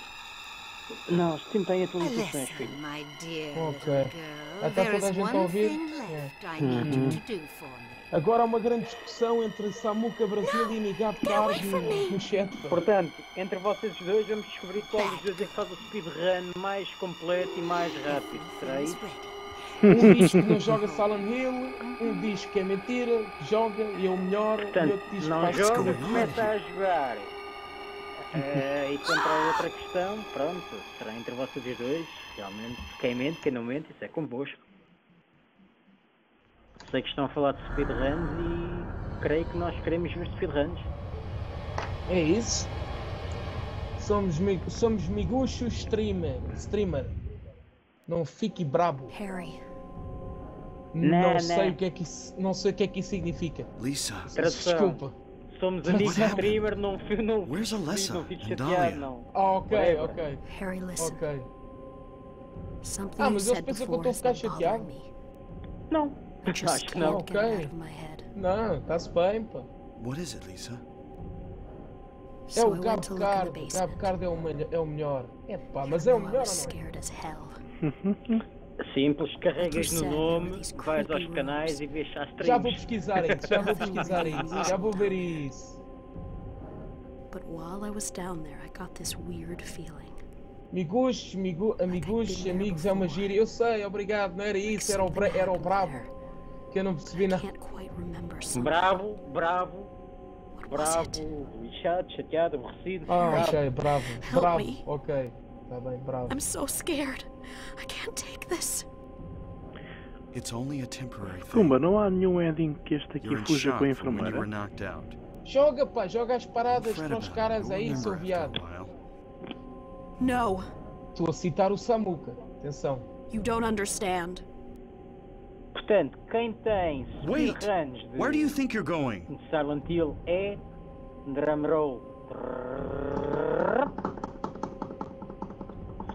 Speaker 3: Não, Steam tem atualizações,
Speaker 7: Listen, my dear
Speaker 2: Okay.
Speaker 7: little girl,
Speaker 2: Até
Speaker 7: there
Speaker 2: toda a
Speaker 7: is
Speaker 2: gente a
Speaker 7: one thing
Speaker 2: É.
Speaker 7: left I need you to do for me.
Speaker 2: Agora há uma grande discussão entre Samuca Brasil e Miguel Card no, no chat.
Speaker 3: Portanto, entre vocês dois vamos descobrir qual dos dois é que faz o speedrun mais completo e mais rápido. Será isso?
Speaker 2: Um diz que não joga Silent Hill, um diz que é mentira, que joga e é o melhor, e
Speaker 3: Portanto,
Speaker 2: outro diz que
Speaker 3: não
Speaker 2: faz
Speaker 3: joga, começa a jogar. Eh, e quanto à outra questão, pronto, será entre vocês os dois. Realmente, quem mente, quem não mente, isso é convosco. Sei que estão a falar de speedruns e creio que nós queremos ver speedruns.
Speaker 2: É isso? Somos, somos miguxo streamer, streamer. Não fique brabo.
Speaker 6: Harry,
Speaker 2: Não
Speaker 3: Não,
Speaker 2: sei
Speaker 3: não.
Speaker 2: o que é que isso, não sei o que é que isso significa.
Speaker 5: Lisa,
Speaker 3: Tradução.
Speaker 2: Desculpa.
Speaker 3: Somos amigos de streamer, não fi- não
Speaker 5: Where's Alessa
Speaker 3: não fico chateado, não.
Speaker 2: Ah, ok,
Speaker 3: Whatever.
Speaker 2: ok,
Speaker 6: Harry, listen.
Speaker 2: ok.
Speaker 6: Something
Speaker 2: Ah, mas eles pensam que eu estou a ficar chateado.
Speaker 3: Não, acho que não.
Speaker 2: Não, está-se bem, pá.
Speaker 5: what is it, Lisa?
Speaker 2: É o
Speaker 6: I went
Speaker 2: Gab
Speaker 6: to look in the
Speaker 2: Card, é o, melhor, é o melhor. É pá, mas é o melhor ou não é?
Speaker 3: Simples, carregas no nome, vais aos canais e vês as
Speaker 2: Já vou pesquisar isso, já vou pesquisar isso, já vou ver isso.
Speaker 6: But while I was down there, I got this weird feeling.
Speaker 2: Miguxos, migu, amigos, amigos é uma gíria. Eu sei, obrigado, não era isso, era o, bra, era o bravo. Que eu não percebi
Speaker 6: I
Speaker 2: nada.
Speaker 6: can't quite remember something.
Speaker 3: Bravo, bravo,
Speaker 6: What was it?
Speaker 3: bravo, lixado, chateado, aborrecido.
Speaker 2: Ah,
Speaker 3: bravo.
Speaker 2: ok, bravo,
Speaker 6: Help
Speaker 2: bravo,
Speaker 6: me.
Speaker 2: ok. Tá bem, bravo.
Speaker 6: I'm so scared. I can't take this.
Speaker 5: It's only a temporary thing.
Speaker 1: Pumba, não há nenhum ending que este aqui fuja com a enfermeira?
Speaker 5: knocked out.
Speaker 2: Joga, pá, joga as paradas para os caras aí, seu viado.
Speaker 6: No,
Speaker 2: Estou a citar o Samuca, atenção.
Speaker 6: you don't understand.
Speaker 3: Portanto, quem tem
Speaker 5: Wait!
Speaker 3: speedruns de,
Speaker 5: Where do you think you're going?
Speaker 3: de Silent Hill é drumroll.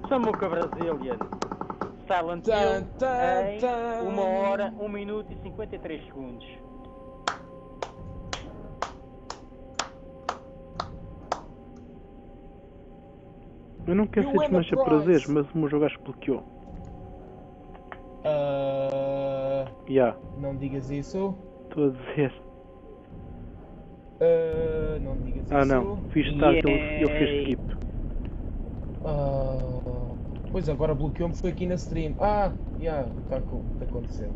Speaker 3: Samuca Brazilian. Silent Hill em
Speaker 2: tan.
Speaker 3: 1 hora, 1 minuto e 53 segundos.
Speaker 1: Eu não quero ser desmancha prazeres, mas o meu jogo acho que bloqueou.
Speaker 2: Ah,
Speaker 1: Ya,
Speaker 2: não digas isso.
Speaker 1: estou a dizer.
Speaker 2: Ah, não digas
Speaker 1: Ah
Speaker 2: isso.
Speaker 1: não, fiz start, eu, eu fiz skip.
Speaker 2: Ah, pois agora bloqueou-me, foi aqui na stream. Ah, já, está a acontecer.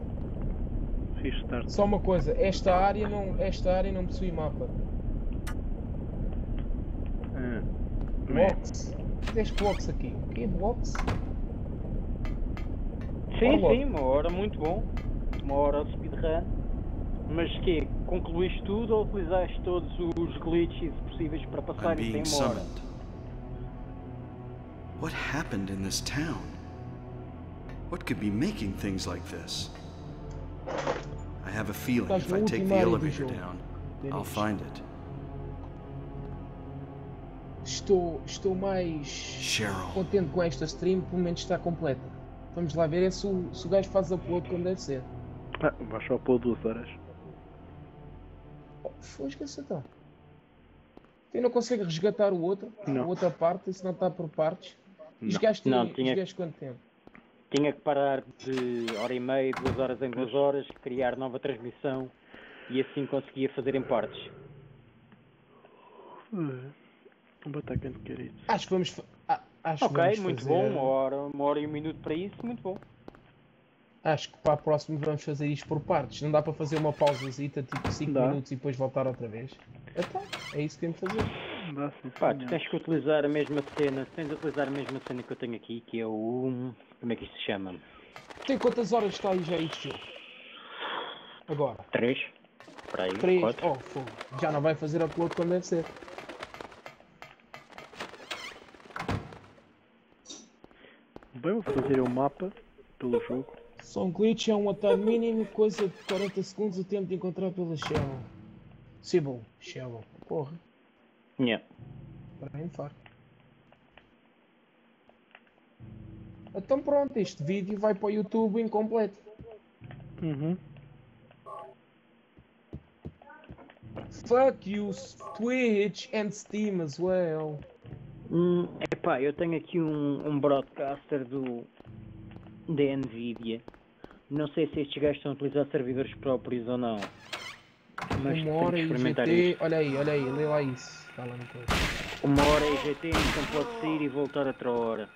Speaker 1: Fiz start.
Speaker 2: Só uma coisa, esta área não, esta área não possui mapa.
Speaker 1: Ah,
Speaker 2: Blocks. Fizeste blocks aqui. O que é blocks?
Speaker 3: Sim,
Speaker 2: Olá.
Speaker 3: sim, uma hora muito bom. Uma hora de speedrun. Mas que Concluíste tudo ou utilizaste todos os glitches possíveis para
Speaker 5: I'm
Speaker 3: passar isso
Speaker 5: being
Speaker 3: em uma hora?
Speaker 5: summoned. What happened in this town? What could be making things like this? I have a feeling if I take the elevator down. I'll find it.
Speaker 2: Estou, estou mais
Speaker 5: Cheryl.
Speaker 2: contente com esta stream, pelo menos está completa. Vamos lá ver é se o, se o gajo faz upload como deve ser.
Speaker 1: Ah, vais só pôr duas horas.
Speaker 2: Foi esquece então. Tu não consegue resgatar o outro,
Speaker 1: Não.
Speaker 2: a outra parte, se não está por partes. E os
Speaker 1: Não.
Speaker 3: tinha-
Speaker 2: quanto tempo?
Speaker 3: Tinha que parar de hora e meia, duas horas em duas horas, criar nova transmissão e assim conseguia fazer em partes.
Speaker 1: Um batacante querido.
Speaker 2: Acho que vamos. ah, acho que
Speaker 3: Ok,
Speaker 2: vamos
Speaker 3: muito
Speaker 2: fazer-
Speaker 3: bom, uma hora, uma hora e um minuto para isso, muito bom.
Speaker 2: Acho que para a próxima vamos fazer isto por partes. Não dá para fazer uma pausazita tipo 5
Speaker 1: Dá.
Speaker 2: minutos e depois voltar outra vez. Então, é isso que temos de fazer.
Speaker 1: Dá sim,
Speaker 3: Pá, tu tens que utilizar a mesma cena, tens de utilizar a mesma cena que eu tenho aqui, que é o. Como é que isto se chama?
Speaker 2: Tem quantas horas está aí já este jogo? Agora.
Speaker 3: Três? Para aí,
Speaker 2: 3.
Speaker 3: quatro.
Speaker 2: Oh, fogo. Já não vai fazer upload como deve ser.
Speaker 1: Bem, vou fazer o mapa pelo jogo.
Speaker 2: Só um glitch é um atalho mínimo, coisa de 40 segundos o tempo de encontrar pela Shell. Sibble, Shell. Porra,
Speaker 3: Yeah.
Speaker 2: para mim infarto. Então pronto, este vídeo vai para o YouTube incompleto.
Speaker 1: Uhum.
Speaker 2: Fuck you, Twitch and Steam as well.
Speaker 3: Hum, epá, eu tenho aqui um, um broadcaster do da Nvidia. Não sei se estes gajos estão a utilizar servidores próprios ou não. Mas
Speaker 2: Uma hora
Speaker 3: experimentar
Speaker 2: GT.
Speaker 3: isto.
Speaker 2: Olha aí, olha aí, lê lá isso. Está lá.
Speaker 3: Uma hora é GT, então pode sair e voltar outra hora.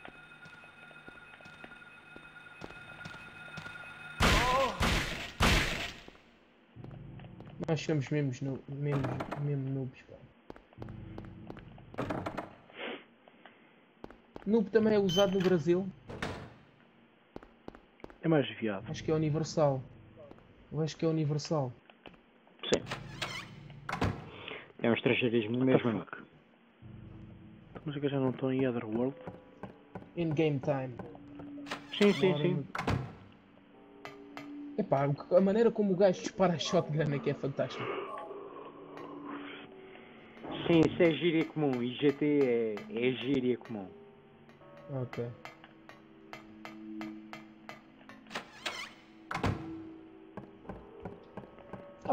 Speaker 2: Nós somos mesmo, no, mesmo, mesmo noobs, pá. Noob também é usado no Brasil.
Speaker 1: É mais viado.
Speaker 2: Acho que é universal. Eu acho que é universal.
Speaker 3: Sim. É um estrangeirismo mesmo.
Speaker 1: Mas que já não estão em Otherworld?
Speaker 2: In game time.
Speaker 3: Sim, sim, sim.
Speaker 2: Epá, a maneira como o gajo dispara a shotgun é que é fantástico.
Speaker 3: Sim, isso é gíria comum e GT é, é gíria comum.
Speaker 2: Ok.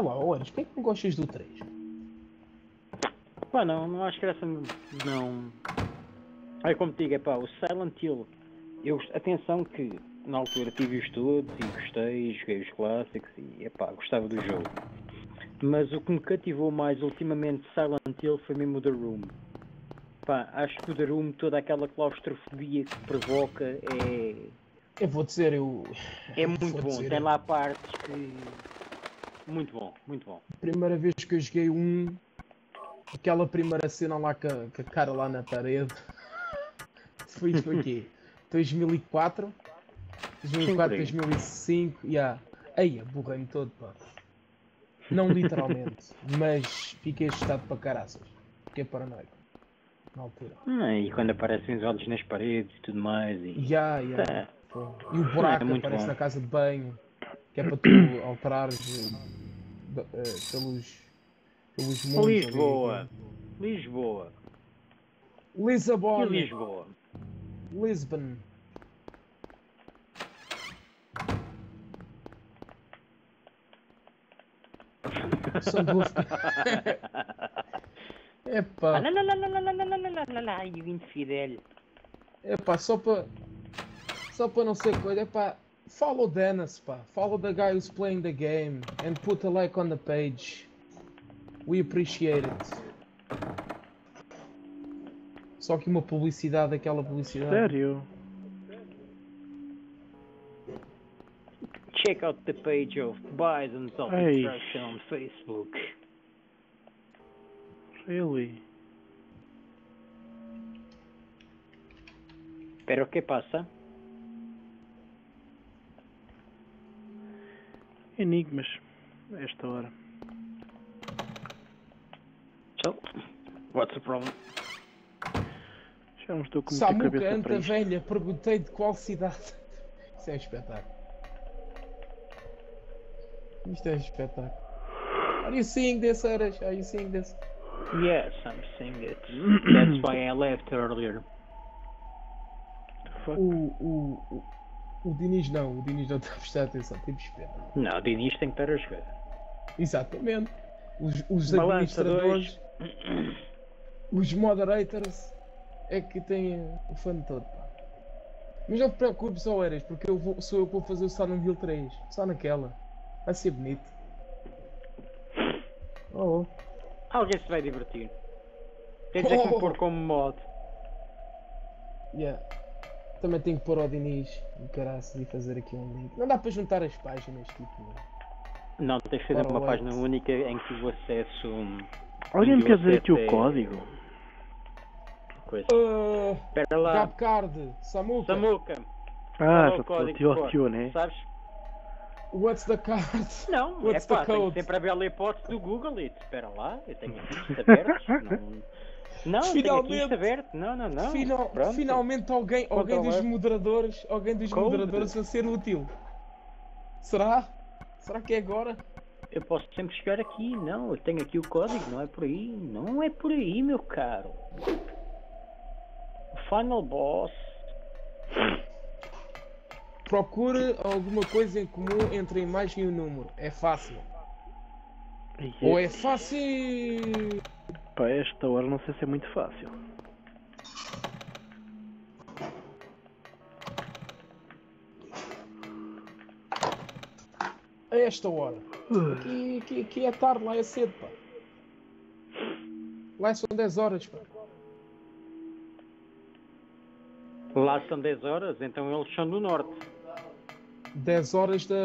Speaker 2: Lá, olha, porquê é que não gostas do 3?
Speaker 3: Pá, não, não acho que essa não. É como te digo, é pá, o Silent Hill. Eu, atenção que na altura tive-os todos e gostei, joguei os clássicos e epá, gostava do jogo. Mas o que me cativou mais ultimamente Silent Hill foi mesmo o The Room. Pá, acho que o The Room, toda aquela claustrofobia que provoca é,
Speaker 2: Eu vou dizer, eu.
Speaker 3: é muito bom.
Speaker 2: dizer,
Speaker 3: Tem lá partes que. Muito bom, muito bom.
Speaker 2: Primeira vez que eu joguei um. Aquela primeira cena lá com a, com a cara lá na parede. Foi isto foi o quê? 2004? 2004,
Speaker 3: Sim,
Speaker 2: 2005, yeah. Aí, borrei-me todo, pá. Não literalmente, mas fiquei assustado para caraças. Fiquei paranoico. Na altura.
Speaker 3: Ah, e quando aparecem os olhos nas paredes e tudo mais. E...
Speaker 2: Yeah, yeah.
Speaker 3: É.
Speaker 2: Pô. E o buraco
Speaker 3: É
Speaker 2: aparece
Speaker 3: bom.
Speaker 2: na casa de banho, que é para tu alterares eh, ba- eh, pelos, pelos montes ali,
Speaker 3: Lisboa. Lisboa. E. Lisboa.
Speaker 2: Lisbon. São duas. Epá,
Speaker 3: Ah, lá, lá, lá, lá, lá, lá, lá, lá, lá, lá, lá, e o infidel.
Speaker 2: epá, só para. Só para não ser coisa, epá. Follow Dennis, pá. Follow the guy who's playing the game and put a like on the page. We appreciate it. Só que uma publicidade, aquela publicidade.
Speaker 1: Sério?
Speaker 3: Check out the page of Bison Celtic
Speaker 1: Ei.
Speaker 3: Traction on Facebook.
Speaker 1: Really?
Speaker 3: Pero que passa?
Speaker 1: Enigmas. a Esta hora.
Speaker 3: So, what's the problem?
Speaker 1: Já não estou com muita
Speaker 2: Samuca
Speaker 1: cabeça para
Speaker 2: Anta
Speaker 1: isto.
Speaker 2: Velha, perguntei de qual cidade. Isso é um espetáculo. Isto é um espetáculo. Are you seeing this, Aras? Are you seeing this?
Speaker 3: Yes, I'm seeing it. That's why I left earlier.
Speaker 2: O, o, o, o Diniz não, o Diniz não está a prestar atenção, temos que esperar.
Speaker 3: Não, o Diniz tem que estar a jogar.
Speaker 2: Exatamente. Os, os administradores, os moderators, é que têm o fã todo. Pá. Mas não te preocupes, ó Eras, porque eu vou, sou eu que vou fazer o Silent Hill 3. Só naquela. Vai ser bonito. Oh, oh.
Speaker 3: Alguém se vai divertir. Quer dizer que me pôr como mod.
Speaker 2: Yeah. Também tenho que pôr ao Diniz e caraças e fazer aqui um link. Não dá para juntar as páginas, tipo.
Speaker 3: Não, tens de fazer uma página única em que o acesso.
Speaker 1: Alguém me
Speaker 3: o
Speaker 1: quer dizer aqui o
Speaker 3: é
Speaker 1: código?
Speaker 3: Coisa.
Speaker 2: Uh,
Speaker 3: Espera lá.
Speaker 2: Gapcard, Samuka,
Speaker 3: Samuca.
Speaker 1: Ah,
Speaker 3: é
Speaker 1: já
Speaker 3: o
Speaker 1: tio né?
Speaker 3: Sabes?
Speaker 2: what's the card?
Speaker 3: Não, é
Speaker 2: What's the
Speaker 3: pá, tenho
Speaker 2: code?
Speaker 3: sempre a bela hipótese do Google It. Espera lá, eu tenho aqui isto aberto. Não, não
Speaker 2: Finalmente.
Speaker 3: aberto. Não, não, não.
Speaker 2: Final- finalmente alguém, alguém dos moderadores, alguém dos moderadores a ser útil. Será? Será que é agora?
Speaker 3: Eu posso sempre chegar aqui. Não, eu tenho aqui o código. Não é por aí. Não é por aí, meu caro. Final Boss.
Speaker 2: Procure alguma coisa em comum entre a imagem e o número. É fácil.
Speaker 1: Ai,
Speaker 2: Ou é fácil.
Speaker 1: Para esta hora não sei se é muito fácil.
Speaker 2: A esta hora. Aqui, aqui, aqui é tarde, lá é cedo, pá. Lá são 10 horas, pá.
Speaker 3: Lá são 10 horas, então eles são do norte.
Speaker 2: 10 horas da.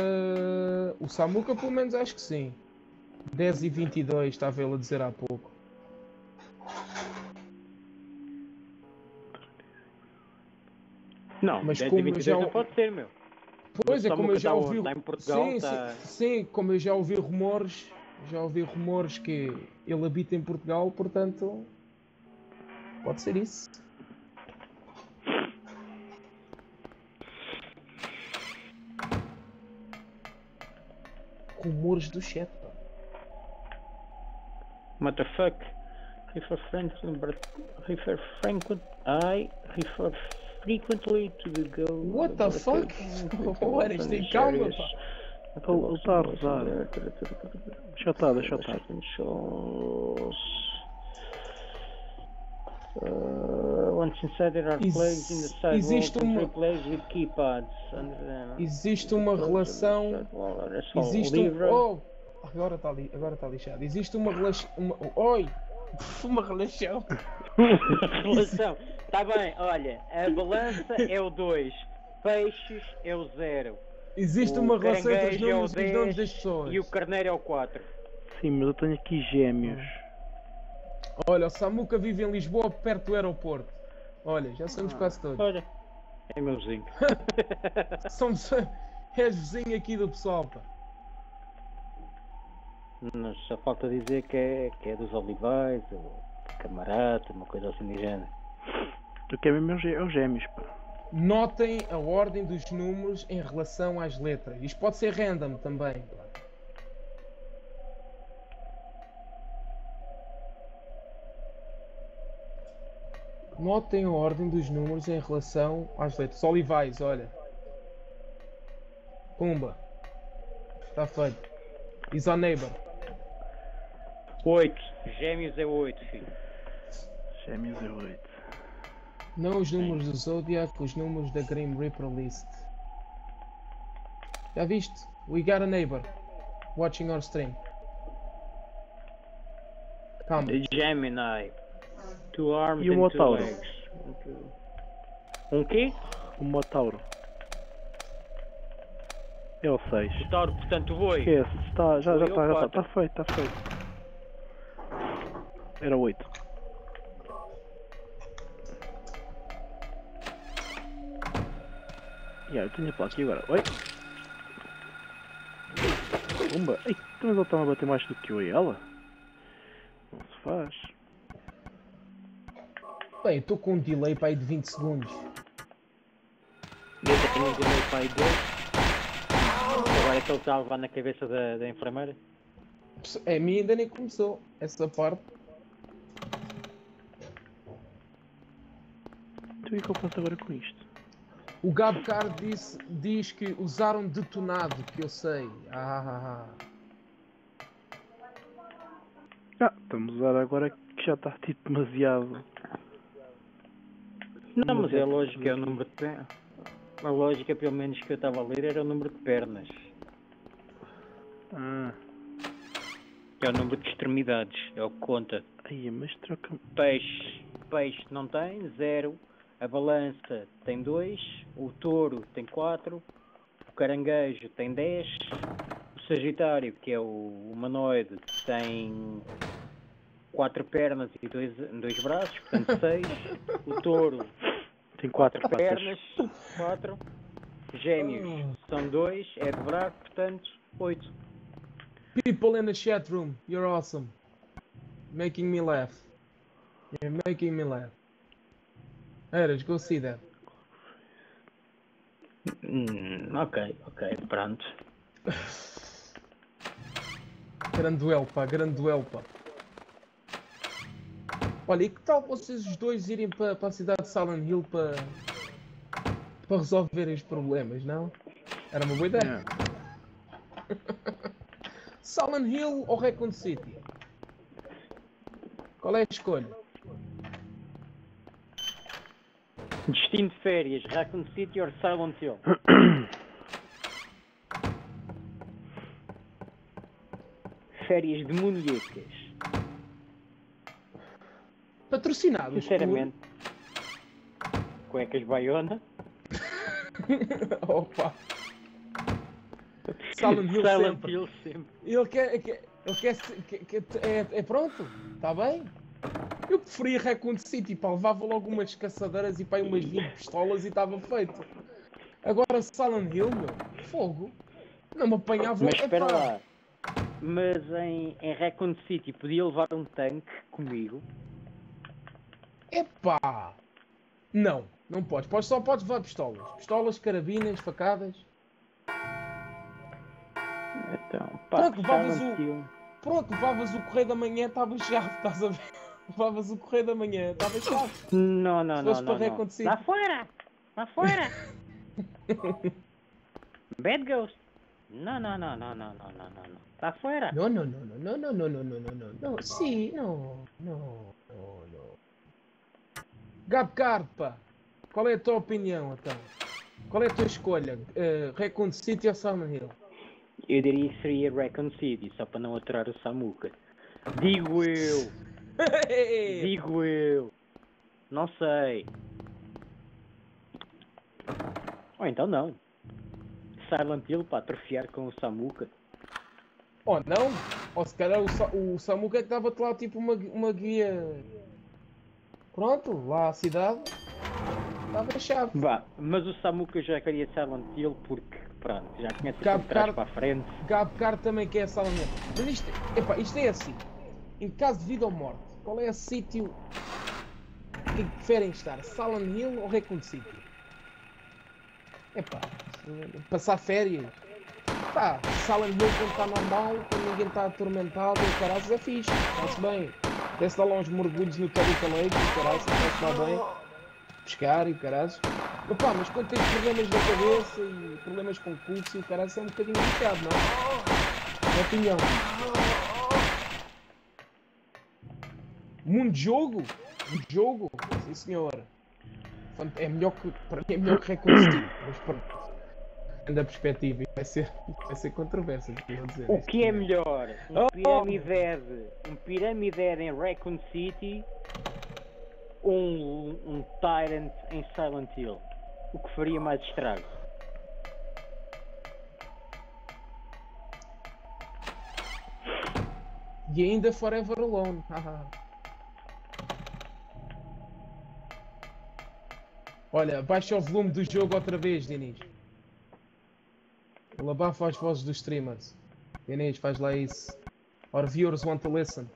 Speaker 2: O Samuca, pelo menos, acho que sim. 10 e 22, estava ele a dizer há pouco.
Speaker 3: Não,
Speaker 2: Mas
Speaker 3: 10
Speaker 2: como
Speaker 3: 22
Speaker 2: já-
Speaker 3: não pode ser, meu.
Speaker 2: Pois é, como eu já ouvi.
Speaker 3: em Portugal,
Speaker 2: sim,
Speaker 3: tá-
Speaker 2: sim, sim, como eu já ouvi rumores, já ouvi rumores que ele habita em Portugal, portanto. Pode ser isso. Rumores do chat, pá.
Speaker 3: What the fuck? Refer frequently, but frequently to the go.
Speaker 2: What the fuck? Ora, isto tem calma, pá.
Speaker 1: Ele ele está a rezar. Deixa estar, deixa estar.
Speaker 3: Uh, once inside there are
Speaker 2: Ex-
Speaker 3: plagues in the sidewalk
Speaker 2: existe uma-
Speaker 3: plagues with keypads. under them.
Speaker 2: Existe uma relação. Existe um. Oh! Agora está ali, agora está lixado. Existe uma relação. Uma... Oi! Uma relação.
Speaker 3: relação. Está bem, olha, a balança é o 2, peixes é o 0.
Speaker 2: Existe
Speaker 3: O
Speaker 2: uma relação entre os
Speaker 3: é
Speaker 2: nomes, os nomes
Speaker 3: 10
Speaker 2: das pessoas.
Speaker 3: E o carneiro é o 4.
Speaker 1: Sim, mas eu tenho aqui gêmeos.
Speaker 2: Olha, o Samuca vive em Lisboa, perto do aeroporto. Olha, já
Speaker 3: Ah.
Speaker 2: somos quase todos.
Speaker 3: Olha, é meu vizinho.
Speaker 2: Somos. És vizinho aqui do pessoal, pá.
Speaker 3: Mas só falta dizer que é, que é dos olivais, ou camarata, uma coisa assim do género.
Speaker 1: O que é mesmo é os gê- os gêmeos, pá.
Speaker 2: Notem a ordem dos números em relação às letras. Isto pode ser random também. pá. Notem a ordem dos números em relação às letras. Olivais, olha. Pumba. Está feito. Is our neighbor.
Speaker 3: 8. Gêmeos é 8, filho.
Speaker 1: Gêmeos é 8.
Speaker 2: Não os números do Zodiac, os números da Grim Reaper List. Já viste? We got a neighbor. Watching our stream. Calma.
Speaker 3: Gemini. Two arms
Speaker 1: E o
Speaker 3: and two
Speaker 1: Motauro?
Speaker 3: legs. Um Um quê?
Speaker 1: O Motauro. É o 6.
Speaker 3: O Tauro, portanto, o boi.
Speaker 1: Esquece, está, já está, já está, está feito, está feito. Era 8. Yeah, eu tinha placa aqui agora. Oi! Pumba! Ei, mas ela está a bater mais do que eu e ela? Não se faz.
Speaker 2: Bem, eu estou com um delay para aí de 20 segundos.
Speaker 3: Eu tenho um delay para aí dois. Agora é que ele está a levar na cabeça da, da enfermeira.
Speaker 2: A mim ainda nem começou essa parte.
Speaker 1: Então o que é eu faço agora com isto?
Speaker 2: O Gabo Card disse, diz que usaram detonado, que eu sei. Ah,
Speaker 1: Ah, estamos a usar agora que já está tipo demasiado.
Speaker 3: Não, mas é lógico, é o número de pernas. A lógica, pelo menos que eu estava a ler, era o número de pernas.
Speaker 1: Ah,
Speaker 3: É o número de extremidades, é o que conta.
Speaker 1: aí, mas troca.
Speaker 3: Peixe, peixe não tem, zero. A balança tem dois. O touro tem quatro. O caranguejo tem dez. O sagitário, que é o humanoide, tem quatro pernas e dois, dois braços, portanto seis. O touro,
Speaker 1: Tem quatro patas.
Speaker 3: pernas, quatro. Gêmeos são dois, é de braço, portanto oito.
Speaker 2: People in the chat room, you're awesome. Making me laugh. You're making me laugh. Eras, go see that.
Speaker 3: Hum, ok, ok, pronto.
Speaker 2: Grande duelo, pá, grande duelo, pá. Olha, e que tal vocês os dois irem para a cidade de Silent Hill para para resolverem os problemas, não? Era uma boa ideia.
Speaker 1: É.
Speaker 2: Silent Hill ou Raccoon City? Qual é a escolha?
Speaker 3: Destino de férias, Raccoon City ou Silent Hill? férias demoníacas.
Speaker 2: Patrocinados
Speaker 3: Sinceramente. Cuecas Baiona.
Speaker 2: por... Opa. Silent Hill
Speaker 3: Silent
Speaker 2: sempre.
Speaker 3: Hill sempre.
Speaker 2: Ele quer. quer- ele quer. se- quer- quer- é, é pronto, está bem? Eu preferia Raccoon City, pá, levava logo umas caçadeiras e pá, umas 20 pistolas e estava feito. Agora Silent Hill, meu, fogo. Não me apanhava
Speaker 3: Mas espera lá. Mas em, em Raccoon City podia levar um tanque comigo?
Speaker 2: Epá! Não, não podes. podes só podes levar pistolas. Pistolas, carabinas, facadas.
Speaker 3: Então, pá,
Speaker 2: Pronto, levavas o-. Pronto, levavas o correio da manhã, estava chave, estás a ver? Levavas o correio da manhã, estava chave.
Speaker 3: Não, não,
Speaker 2: Se
Speaker 3: não,
Speaker 2: fosse
Speaker 3: não.
Speaker 2: para
Speaker 3: não. Lá fora! Lá fora! Bad Ghost! Não, não, não, não, não, não, não, não, não. Lá fora!
Speaker 2: Não, não, não, não, não, não, não, não, não, não, não, sim, não, não, não, não. Gab Carpa, qual é a tua opinião, então? Qual é a tua escolha? Uh, Raccoon City ou Silent Hill?
Speaker 3: Eu diria que seria Raccoon City, só para não aturar o Samuka. Digo eu! Digo eu! Não sei. Ou então não. Silent Hill para atrofiar com o Samuka.
Speaker 2: Ou não? Ou se calhar o, Sa o Samuka é que dava-te lá tipo uma, uma guia. Pronto, lá à cidade. Dava a chave.
Speaker 3: Vá, mas o Samuka já queria Silent Hill porque, pronto, já conhece de trás
Speaker 2: Car-
Speaker 3: para a frente.
Speaker 2: Gab Car também quer Silent Hill. Mas isto, epá, isto é assim. Em caso de vida ou morte, qual é o sítio que preferem estar? Silent Hill ou Raccoon City? Epá, passar férias. Pá, Silent Hill quando está normal, quando ninguém está atormentado, o caralho é fixe, está-se bem. Desce lá uns mergulhos no Tarica Lake, o caralho está-se lá bem. Pescar e o caralho. Epá, mas quando tens problemas na cabeça e problemas com cultos e o caralho é um bocadinho lixado, não? Minha opinião. De jogo? Sim senhora. É melhor que. Para mim é melhor que reconhecer. Mas pronto. Da perspectiva, vai ser, vai ser controverso. o que
Speaker 3: é melhor? Um
Speaker 2: Oh!
Speaker 3: Um Pyramided em Raccoon City ou um, um Tyrant em Silent Hill? O que faria mais estrago?
Speaker 2: E ainda Forever Alone. Olha, baixa o volume do jogo outra vez, Diniz. Ele abafa as vozes dos streamers. Diniz, faz lá isso. Our viewers want to listen.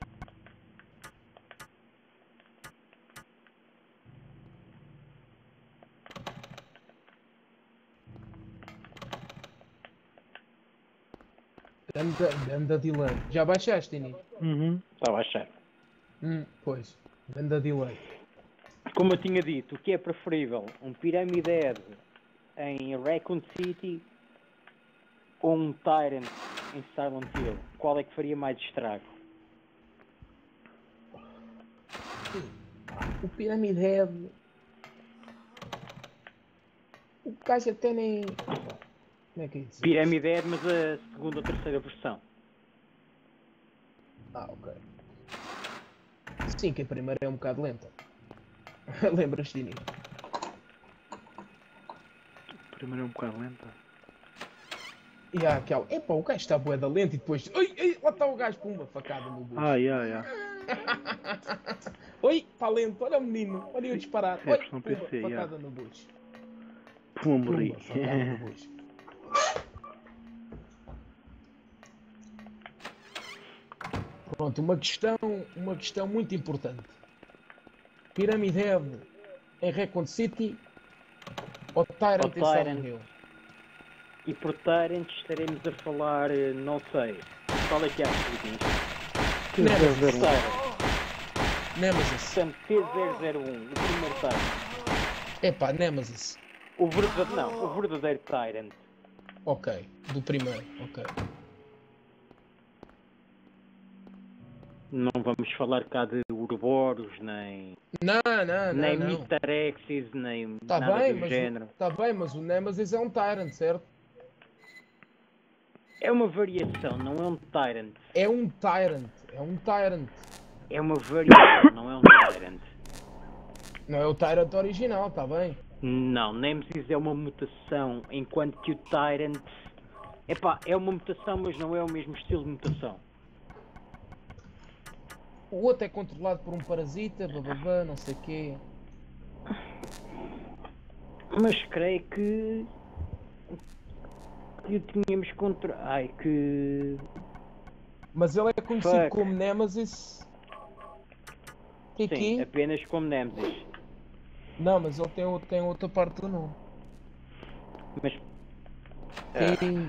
Speaker 2: Ganda, ganda delay. Já baixaste, Diniz?
Speaker 1: Uhum.
Speaker 3: Está a baixar.
Speaker 2: Hum, pois. Ganda delay.
Speaker 3: Como eu tinha dito, o que é preferível? Um Pyramided em Raccoon City ou um Tyrant em Silent Hill? Qual é que faria mais estrago?
Speaker 2: O Pyramid Head. O gajo até nem. Como é que é isso?
Speaker 3: Pyramided, mas a segunda ou terceira versão.
Speaker 2: Ah, ok. Sim, que a primeira é um bocado lenta. Lembras-te de mim?
Speaker 1: Primeiro é um bocado lenta.
Speaker 2: E há aquela. Epá, o gajo está bué da lenta e depois. Ai, ai, lá está o gajo, pumba, facada no bucho.
Speaker 1: Ah, yeah, yeah.
Speaker 2: Oi, está lento, olha o menino, olha eu disparar.
Speaker 1: É
Speaker 2: Oi, pumba,
Speaker 1: PC,
Speaker 2: facada
Speaker 1: yeah.
Speaker 2: no bucho.
Speaker 1: Pum, morri.
Speaker 2: Pumba, facada no bucho. Pronto, uma questão, uma questão muito importante. Pyramid Head em Recon City ou Tyrant
Speaker 3: Ou Tyrant.
Speaker 2: Hill?
Speaker 3: E por Tyrant estaremos a falar, eh, não sei, qual é que é a seguinte?
Speaker 2: Nemesis. Nemesis.
Speaker 3: portanto, T001, o primeiro Tyrant.
Speaker 2: Epá, Nemesis.
Speaker 3: O verdadeiro, não, o verdadeiro Tyrant.
Speaker 2: Ok, do primeiro, ok.
Speaker 3: Não vamos falar cá de Ouroboros, nem,
Speaker 2: Não, não, não,
Speaker 3: nem
Speaker 2: não.
Speaker 3: Nem
Speaker 2: Tá
Speaker 3: nada
Speaker 2: bem,
Speaker 3: do
Speaker 2: mas
Speaker 3: género.
Speaker 2: tá bem, mas o Nemesis é um Tyrant, certo?
Speaker 3: É uma variação, não é um Tyrant.
Speaker 2: É um Tyrant. É um Tyrant.
Speaker 3: É uma variação, não é um Tyrant.
Speaker 2: Não é o Tyrant original, tá bem?
Speaker 3: Não, Nemesis é uma mutação, enquanto que o Tyrant. Epá, é uma mutação, mas não é o mesmo estilo de mutação.
Speaker 2: O outro é controlado por um parasita, bababá, não sei o quê.
Speaker 3: Mas creio que. que tínhamos contra. Ai, que.
Speaker 2: Mas ele é conhecido
Speaker 3: Fuck.
Speaker 2: como Nemesis. Que
Speaker 3: Sim,
Speaker 2: quê?
Speaker 3: apenas como Nemesis.
Speaker 2: Não, mas ele tem, tem outra parte do nome.
Speaker 3: Mas.
Speaker 2: Tem,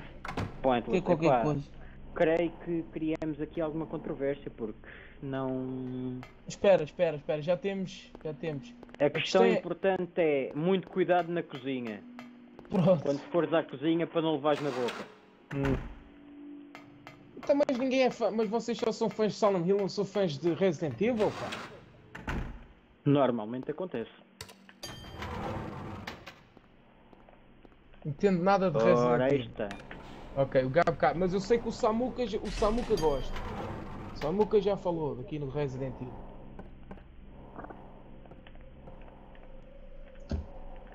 Speaker 3: Pointless.
Speaker 2: tem qualquer coisa.
Speaker 3: Creio que criamos aqui alguma controvérsia, porque não.
Speaker 2: Espera, espera, espera. Já temos. Já temos.
Speaker 3: A questão
Speaker 2: é-
Speaker 3: importante é muito cuidado na cozinha.
Speaker 2: Pronto.
Speaker 3: Quando fores à cozinha para não levares na boca.
Speaker 1: Hum.
Speaker 2: Então, mas ninguém é fã. Mas vocês só são fãs de Silent Hill, não são fãs de Resident Evil, pá.
Speaker 3: Normalmente acontece.
Speaker 2: Entendo nada de Resident
Speaker 3: Ora, aí
Speaker 2: Evil.
Speaker 3: está.
Speaker 2: Ok, o Gab cá. Mas eu sei que o Samuka, já- o Samuka gosta. O Samuka já falou daqui no Resident Evil.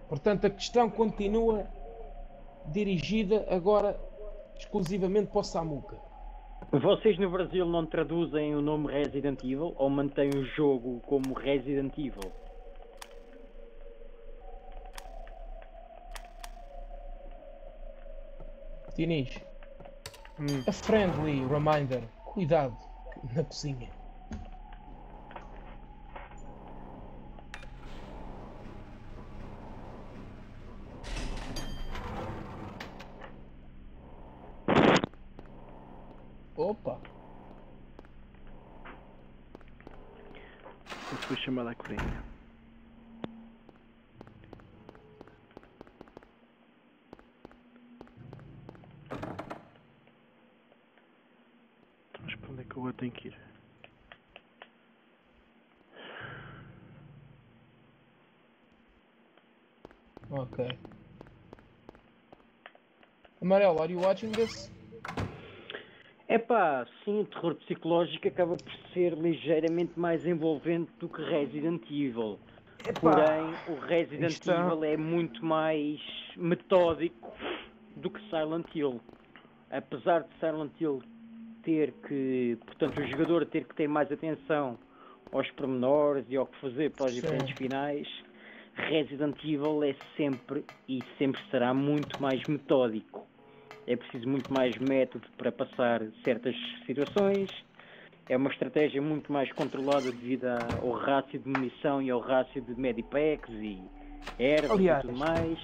Speaker 2: Portanto, a questão continua dirigida agora exclusivamente para o Samuka.
Speaker 3: Vocês no Brasil não traduzem o nome Resident Evil ou mantêm o jogo como Resident Evil?
Speaker 2: Diniz,
Speaker 1: Hum.
Speaker 2: a friendly reminder. Cuidado na cozinha. Opa!
Speaker 1: Eu fui chamado à cozinha. Então, Mas para onde é que eu tenho que ir?
Speaker 2: Ok. Amarelo, are you watching this?
Speaker 3: Epá, sim, o terror psicológico acaba por ser ligeiramente mais envolvente do que Resident Evil. Porém, o Resident
Speaker 2: é-
Speaker 3: Evil é muito mais metódico do que Silent Hill. Apesar de Silent Hill ter que, portanto, o jogador ter que ter mais atenção aos pormenores e ao que fazer para os
Speaker 2: Sim.
Speaker 3: diferentes finais, Resident Evil é sempre e sempre será muito mais metódico. É preciso muito mais método para passar certas situações. É uma estratégia muito mais controlada devido ao rácio de munição e ao rácio de medipacks e ervas
Speaker 2: Aliás,
Speaker 3: e tudo mais.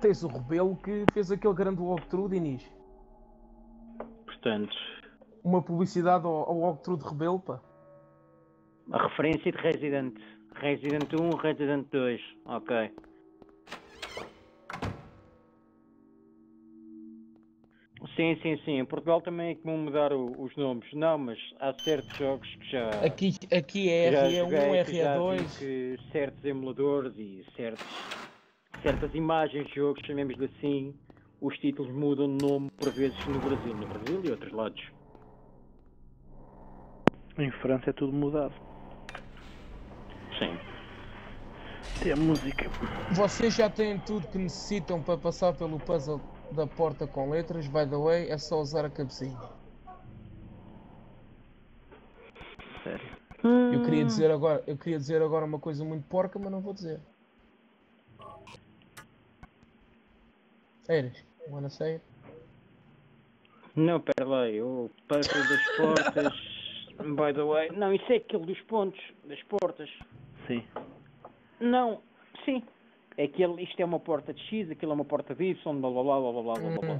Speaker 2: Tens o Rebelo que fez aquele grande walkthrough, Diniz.
Speaker 3: Portanto,
Speaker 2: Uma publicidade ao, ao walkthrough de Rebelo, pá.
Speaker 3: a referência de Resident. Resident 1, Resident 2. Ok. Sim, sim, sim. Em Portugal também é comum mudar o- os nomes. Não, mas há certos jogos que já.
Speaker 2: Aqui, aqui é
Speaker 3: já
Speaker 2: RE1,
Speaker 3: joguei, que já vi
Speaker 2: RE2.
Speaker 3: que certos emuladores e certos, certas imagens de jogos, chamemos-lhe assim, os títulos mudam de nome por vezes no Brasil, no Brasil e outros lados.
Speaker 1: Em França é tudo mudado.
Speaker 3: Sim.
Speaker 1: Até a música.
Speaker 2: Vocês já têm tudo que necessitam para passar pelo puzzle da porta com letras. By the way, é só usar a cabecinha.
Speaker 1: Sério.
Speaker 2: Eu queria dizer agora, eu queria dizer agora uma coisa muito porca, mas não vou dizer. Eres, wanna say it?
Speaker 3: Não, pera lá, o puzzle das portas. By the way, não, isso é aquele dos pontos, das portas.
Speaker 1: Sim.
Speaker 3: Não, sim. É aquele, isto é uma porta de X, aquilo é uma porta de Y, blá blá blá blá blá blá blá.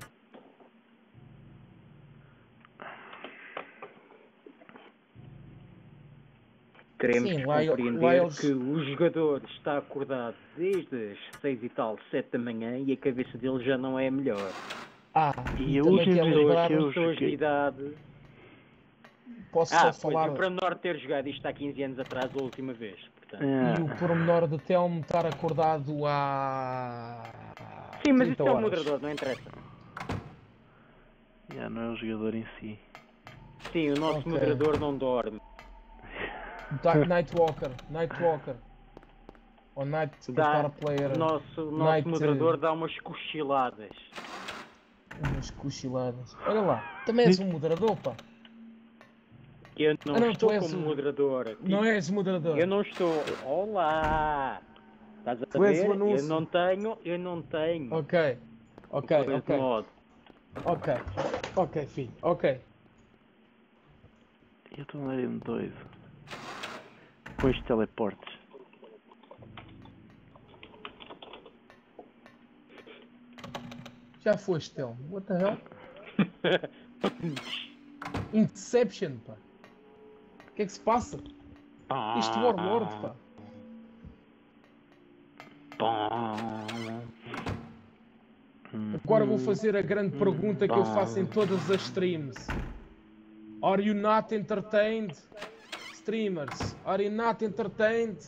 Speaker 3: Queremos
Speaker 2: sim,
Speaker 3: compreender que o jogador está acordado desde as 6 e tal, 7 da manhã e a cabeça dele já não é a melhor.
Speaker 2: Ah,
Speaker 1: e
Speaker 2: o
Speaker 1: eu,
Speaker 2: é
Speaker 1: que eu
Speaker 3: pessoas, de idade
Speaker 2: posso
Speaker 3: Ah,
Speaker 2: só
Speaker 3: pois,
Speaker 2: falar,
Speaker 3: e para menor ter jogado isto há 15 anos atrás a última vez. Portanto.
Speaker 1: Ah,
Speaker 2: e o pormenor de Telmo estar acordado há...
Speaker 3: Sim, mas
Speaker 2: 30
Speaker 3: isso é o moderador, não interessa.
Speaker 1: Já não é o jogador em si.
Speaker 3: Sim, o nosso
Speaker 2: Ok.
Speaker 3: moderador não dorme.
Speaker 2: Da- Nightwalker, Nightwalker. Ou Night
Speaker 3: Dá,
Speaker 2: Star Player.
Speaker 3: o nosso, o nosso
Speaker 2: Night,
Speaker 3: moderador
Speaker 2: eh,
Speaker 3: dá umas cochiladas.
Speaker 2: Umas cochiladas. Olha lá, também és um moderador, pá.
Speaker 3: Eu não,
Speaker 2: Ah, não,
Speaker 3: estou como
Speaker 2: o-
Speaker 3: moderador. aqui.
Speaker 2: Não és moderador.
Speaker 3: Eu não estou. Olá! Estás a
Speaker 2: Tu és o
Speaker 3: ver? Eu
Speaker 2: anúncio.
Speaker 3: não tenho, eu não tenho.
Speaker 2: Ok. Ok, ok.
Speaker 3: modo.
Speaker 2: Ok. Ok, filho. Ok.
Speaker 1: Eu estou na área de dois. Depois teleportes.
Speaker 2: Já foste, Tel. What the hell? Inception, pá. O que é que se passa? Isto Warlord, pá. Agora vou fazer a grande pergunta que eu faço em todas as streams. Are you not entertained? Streamers, are you not entertained?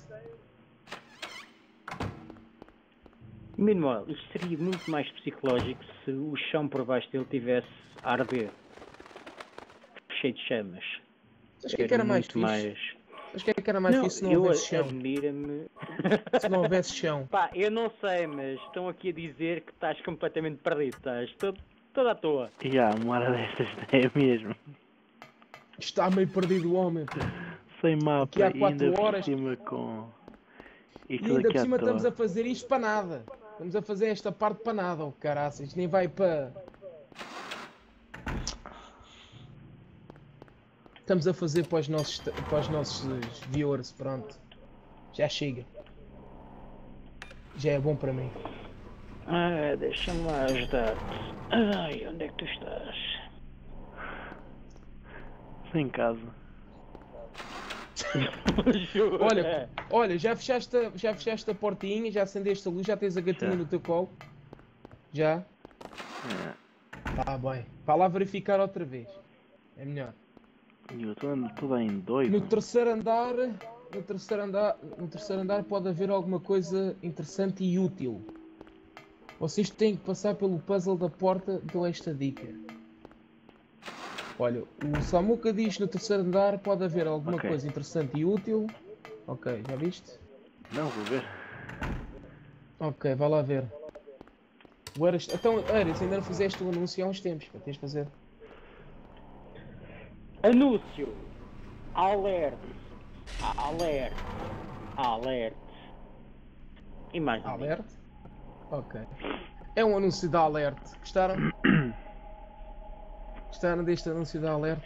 Speaker 3: Meanwhile, isto seria muito mais psicológico se o chão por baixo dele tivesse a arder. Cheio de chamas.
Speaker 2: Sabes o que é que era mais
Speaker 3: muito
Speaker 2: fixe? Sabes o que é que era mais
Speaker 3: Não,
Speaker 2: fixe se não
Speaker 3: eu
Speaker 2: houvesse chão?
Speaker 3: admira-me.
Speaker 2: Se não houvesse chão.
Speaker 3: Pá, eu não sei, mas estão aqui a dizer que estás completamente perdido, estás todo, toda à toa.
Speaker 1: E há uma hora destas é mesmo.
Speaker 2: Está meio perdido o homem.
Speaker 1: Sem mapa
Speaker 2: Aqui há
Speaker 1: e
Speaker 2: quatro
Speaker 1: ainda
Speaker 2: horas.
Speaker 1: por cima com. E,
Speaker 2: E ainda por cima estamos a fazer isto para nada. Estamos a fazer esta parte para nada, oh caraças. Nem vai para. Estamos a fazer para os nossos, para os nossos viewers, pronto. Já chega. Já é bom para mim.
Speaker 3: Ah, deixa-me lá ajudar-te. Ai, onde é que tu estás?
Speaker 1: Sem casa.
Speaker 2: Olha, olha, já fechaste, a- já fechaste a portinha, já acendeste a luz, já tens a gatinha
Speaker 1: Já.
Speaker 2: no teu colo? Já?
Speaker 1: É.
Speaker 2: Tá bem. Vá lá verificar outra vez. É melhor.
Speaker 1: E eu estou tudo em dois.
Speaker 2: No terceiro andar, no terceiro andar, no terceiro andar pode haver alguma coisa interessante e útil. Vocês têm que passar pelo puzzle da porta, dou esta dica. Olha, o Samuka diz no terceiro andar pode haver alguma
Speaker 1: Ok.
Speaker 2: coisa interessante e útil. Ok, já viste?
Speaker 1: Não, vou ver.
Speaker 2: Ok, vai lá ver. O Eras, então, Eras, ainda não fizeste o anúncio há uns tempos, pá, tens de fazer.
Speaker 3: Anúncio! Alert! Alert! Alert! E mais.
Speaker 2: Alert? Ok. É um anúncio da Alert. Gostaram? Gostaram deste anúncio da Alert?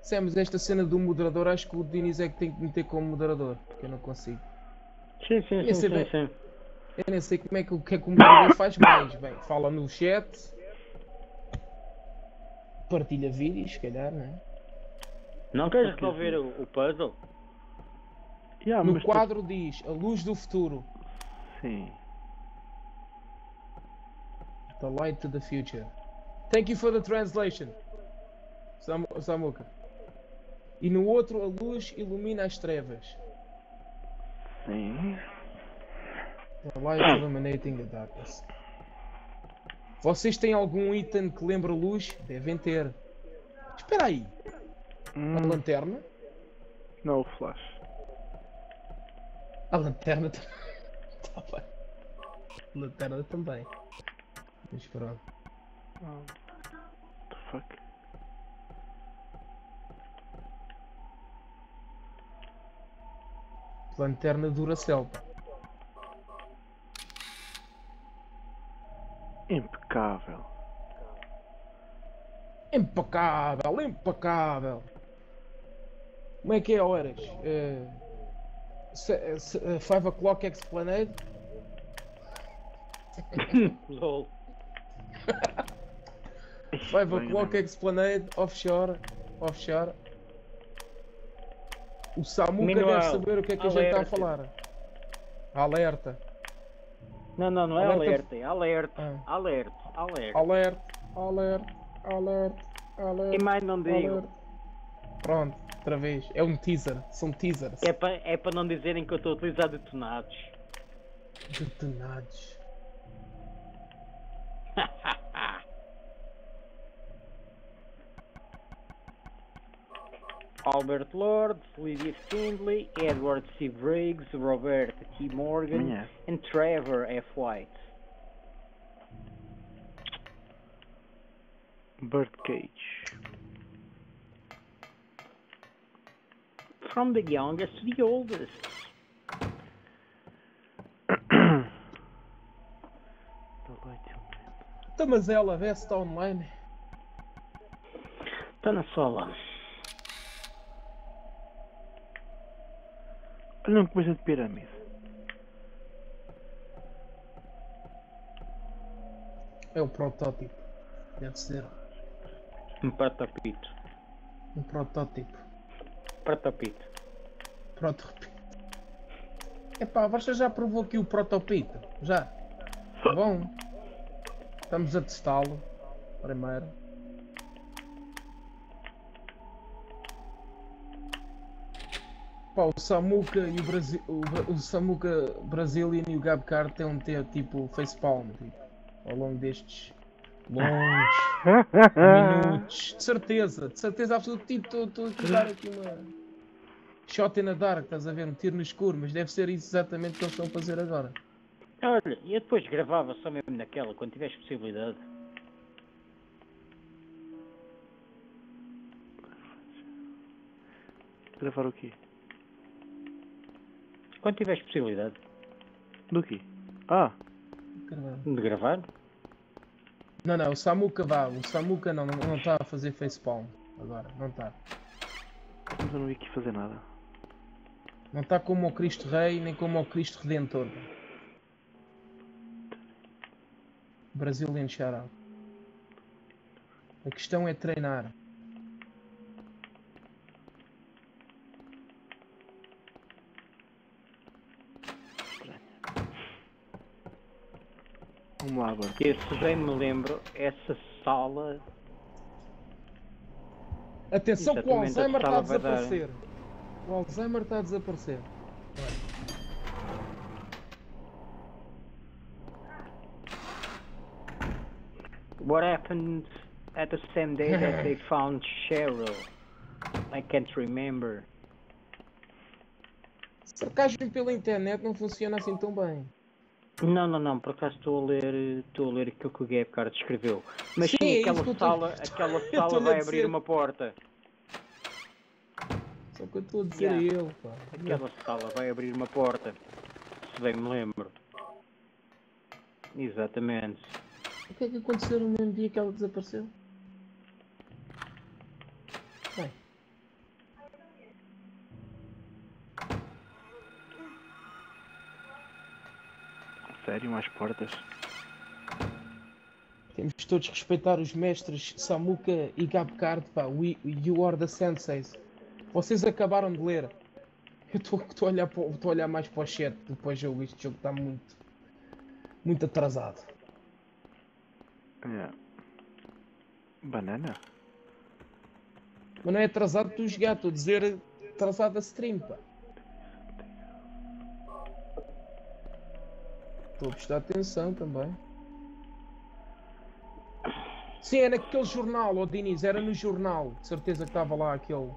Speaker 2: Dissemos esta cena do moderador, acho que o Diniz é que tem que meter como moderador, porque eu não consigo.
Speaker 3: Sim, sim, sim, sim, sim.
Speaker 2: Eu nem sei como é que, o que é que o moderador faz mais. Bem, fala no chat, partilha vídeos, se calhar, não é?
Speaker 3: Não queres resolver o, o puzzle?
Speaker 1: Yeah,
Speaker 2: No quadro diz A Luz do Futuro.
Speaker 1: Sim.
Speaker 2: The Light to the Future. Thank you for the translation. Sam Samuka. E no outro, a luz ilumina as trevas.
Speaker 1: Sim.
Speaker 2: The light illuminating the darkness. Vocês têm algum item que lembra luz? Devem ter. Espera aí. A
Speaker 1: Hum,
Speaker 2: lanterna?
Speaker 1: não, o flash.
Speaker 2: A lanterna também. tá bem. A lanterna também. Mas pronto.
Speaker 1: What the fuck?
Speaker 2: Lanterna Duracell.
Speaker 1: Impecável.
Speaker 2: Impecável, impecável. Como é que é horas? Uh, 5 o'clock Esplanade?
Speaker 3: LOL.
Speaker 2: 5 o'clock Esplanade, offshore, offshore. O Samuca deve saber o que é que a gente está a falar. Alerta.
Speaker 3: Não, não, não é
Speaker 2: Alerta-
Speaker 3: alerta, é alerta.
Speaker 2: Ah.
Speaker 3: Alerta, alerta.
Speaker 2: Alerta, alerta, alerta,
Speaker 3: E
Speaker 2: alerta.
Speaker 3: mais não digo.
Speaker 2: alerta. Pronto. outra vez. É um teaser. São teasers.
Speaker 3: É para é pa não dizerem que eu estou a utilizar detonados.
Speaker 2: Detonados.
Speaker 3: Albert Lord, Lydia Findlay, Edward C. Briggs, Robert T. Morgan,
Speaker 1: Amanhã.
Speaker 3: and Trevor F. White.
Speaker 1: Birdcage.
Speaker 3: From the youngest to the oldest.
Speaker 1: The light
Speaker 2: Então, mas ela vê se está online.
Speaker 3: Está na sola.
Speaker 1: Olha uma coisa de pirâmide.
Speaker 2: É o protótipo. Deve ser.
Speaker 3: Um protopito.
Speaker 2: Um protótipo.
Speaker 3: Protopito.
Speaker 2: Protótipo. Epá, você já provou aqui o protopito? Já? Tá bom. Estamos a testá-lo. Primeiro. Pá, o Samuka e o Brasil. O, o Samuka Brazilian e o Gabcar têm um ter tipo facepalm tipo, ao longo destes longos minutos. De certeza, de certeza absoluta. Tipo, estou a dar aqui uma shot in the dark, estás a ver? Um tiro no escuro, mas deve ser isso exatamente que eles estão a fazer agora.
Speaker 3: Olha, e eu depois gravava só mesmo naquela, quando tivesse possibilidade.
Speaker 1: Gravar o quê?
Speaker 3: Quando tivesse possibilidade
Speaker 1: Do quê? Ah,
Speaker 3: de gravar.
Speaker 2: Não, não, o Samuka vá. O Samuka não está não, está a fazer facepalm agora, não está.
Speaker 1: mas eu não vi aqui fazer nada.
Speaker 2: Não está como o Cristo Rei, nem como o Cristo Redentor. Brazilian Shoutout. A questão é treinar.
Speaker 1: Vamos lá agora.
Speaker 3: E se bem me lembro, essa sala.
Speaker 2: Atenção que o Alzheimer está a
Speaker 3: dar-
Speaker 2: desaparecer. O Alzheimer está a desaparecer.
Speaker 3: What happened at the same day that they found Cheryl? I can't remember.
Speaker 2: Sarcasmo pela internet não funciona assim tão bem.
Speaker 3: Não, não, não, por acaso estou a ler, estou a ler aquilo que o Gapcard escreveu. Mas
Speaker 2: Sim,
Speaker 3: sim,
Speaker 2: é
Speaker 3: aquela
Speaker 2: que eu tô-
Speaker 3: sala, aquela sala
Speaker 2: tô-lhe a
Speaker 3: vai abrir uma porta.
Speaker 2: Só que eu estou a dizer
Speaker 3: Yeah.
Speaker 2: a ele, pá.
Speaker 3: Aquela sala vai abrir uma porta. Se bem me lembro. Exatamente.
Speaker 2: O que é que aconteceu no mesmo dia que ela desapareceu? Bem,
Speaker 1: Sério, mais portas.
Speaker 2: temos todos que respeitar os mestres Samuka e Gabcard, pá. We, you are the senseis. Vocês acabaram de ler. Eu estou a olhar, a mais para o chat depois jogo. Este jogo está muito, muito atrasado.
Speaker 1: É. Banana?
Speaker 2: Mas não é atrasado tu jogar, estou a dizer atrasado a stream, pá. Estou a prestar atenção também. Sim, é naquele jornal, ó Diniz, era no jornal. De certeza que estava lá aquele.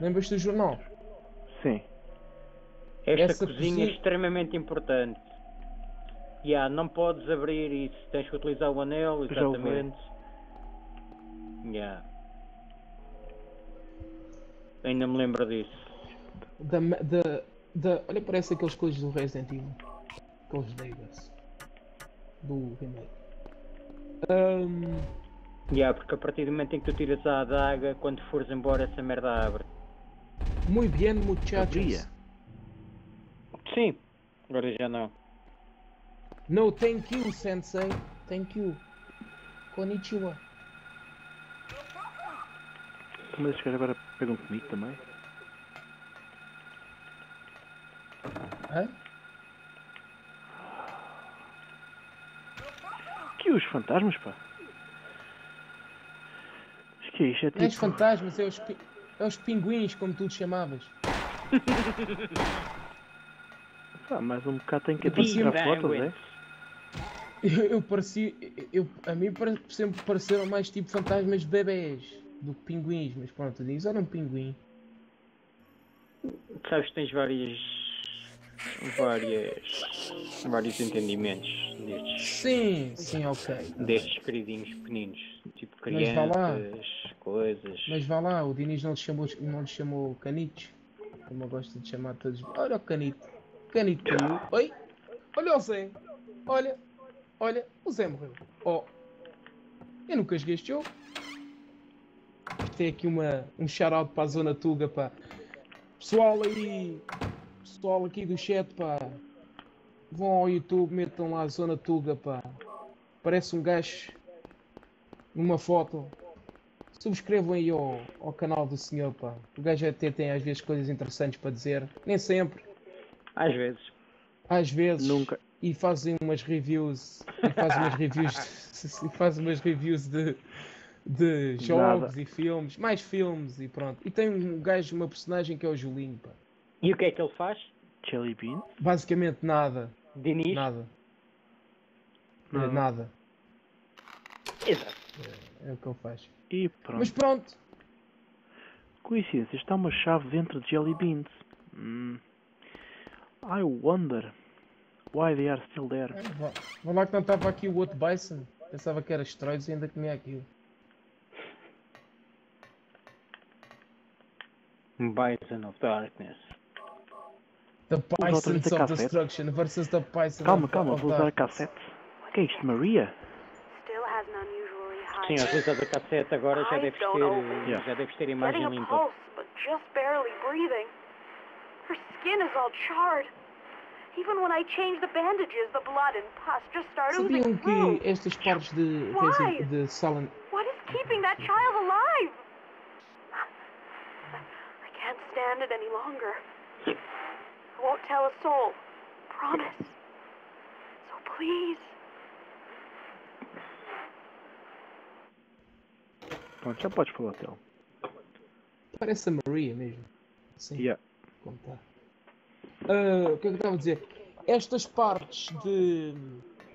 Speaker 2: Lembras-te do jornal?
Speaker 1: Sim.
Speaker 3: Esta
Speaker 2: Essa
Speaker 3: cozinha,
Speaker 2: cozinha-
Speaker 3: é extremamente importante. Yeah, não podes abrir isso, tens que utilizar o anel,
Speaker 1: Já
Speaker 3: exatamente. Yeah. Ainda me lembro disso.
Speaker 2: Da, da, da, olha, parece aqueles coisas do Resident Evil. Aqueles Daggers. Do remake. Ahm,
Speaker 3: Yeah, porque a partir do momento em que tu tiras a adaga, quando fores embora essa merda abre.
Speaker 2: muy bien, muchachos.
Speaker 3: Sim, agora já não.
Speaker 2: No, thank you, sensei. Thank you. Konnichiwa.
Speaker 1: Mas esses gajos agora pegam comigo também.
Speaker 2: Hã?
Speaker 1: Que os fantasmas, pá. Que isto é
Speaker 2: Não és
Speaker 1: tipo.
Speaker 2: fantasmas, é os, pi- é os pinguins, como tu te chamavas.
Speaker 1: Ah, mais um bocado tem que tirar fotos, é?
Speaker 2: Eu, eu parecia. Eu, a mim sempre pareceram mais tipo fantasmas de bebés do que pinguins, mas pronto, diz, era um pinguim.
Speaker 3: Sabes que tens várias. Várias. vários entendimentos destes.
Speaker 2: Sim, sim, ok.
Speaker 3: destes queridinhos pequeninos. Tipo crianças, coisas.
Speaker 2: Mas vá lá, o Diniz não lhe chamou, não lhe chamou canitos. Como eu gosto de chamar todos. Olha o canito. Canito caiu. Oi? Olha o Zé. Olha. Olha, o Zé morreu. Oh. Eu nunca joguei este jogo. Tem aqui uma, um shout-out para a Zona Tuga, pá. Pessoal aí. Pessoal aqui do chat, pá. Vão ao YouTube, metam lá a Zona Tuga, pá. Parece um gajo numa foto. Subscrevam aí ao, ao canal do senhor, pá. O gajo até tem às vezes coisas interessantes para dizer. Nem sempre,
Speaker 3: Às vezes.
Speaker 2: às vezes.
Speaker 1: Nunca.
Speaker 2: E fazem umas reviews. E fazem umas reviews. de- e fazem umas reviews de, de jogos e filmes. Mais filmes e pronto. E tem um gajo, uma personagem que é o Julinho, pá.
Speaker 3: E o que é que ele faz?
Speaker 1: Jelly bean?
Speaker 2: Basicamente nada.
Speaker 3: Diniz?
Speaker 2: Nada.
Speaker 1: Não.
Speaker 2: É nada.
Speaker 3: Exato.
Speaker 2: É o que ele faz.
Speaker 1: E pronto.
Speaker 2: Mas pronto.
Speaker 1: Coincidência, está uma chave dentro de Jelly Beans. Hmm. I wonder why they are still there.
Speaker 2: Vá vá lá que não estava aqui o outro Bison. Pensava que era esteroides e ainda comia aquilo.
Speaker 3: Bison of Darkness.
Speaker 2: The
Speaker 1: fita
Speaker 2: of
Speaker 1: cassete.
Speaker 2: Destruction versus the Bisons
Speaker 1: Calma,
Speaker 2: of,
Speaker 1: calma,
Speaker 2: of
Speaker 1: vou usar a cassete. O que é isto, Maria?
Speaker 8: Still has an unusually high
Speaker 3: Sim, a utilizar a cassete agora já deves ter. eh, Já deves ter imagem
Speaker 8: a
Speaker 3: limpa.
Speaker 8: pulse, but just barely breathing. Her skin is all charred. Even when I changed the bandages, the blood and pus just start
Speaker 2: Sabiam
Speaker 8: oozing through.
Speaker 2: que estas partes de,
Speaker 8: Why?
Speaker 2: de Silent
Speaker 8: What is keeping that child alive? I can't stand it any longer. I won't tell a soul. Promise. So please.
Speaker 1: Pronto, já podes falar, Tel.
Speaker 2: Parece a Maria mesmo. Sim,
Speaker 1: Yeah.
Speaker 2: como tá. Ah, o que é que eu estava a dizer? Estas partes de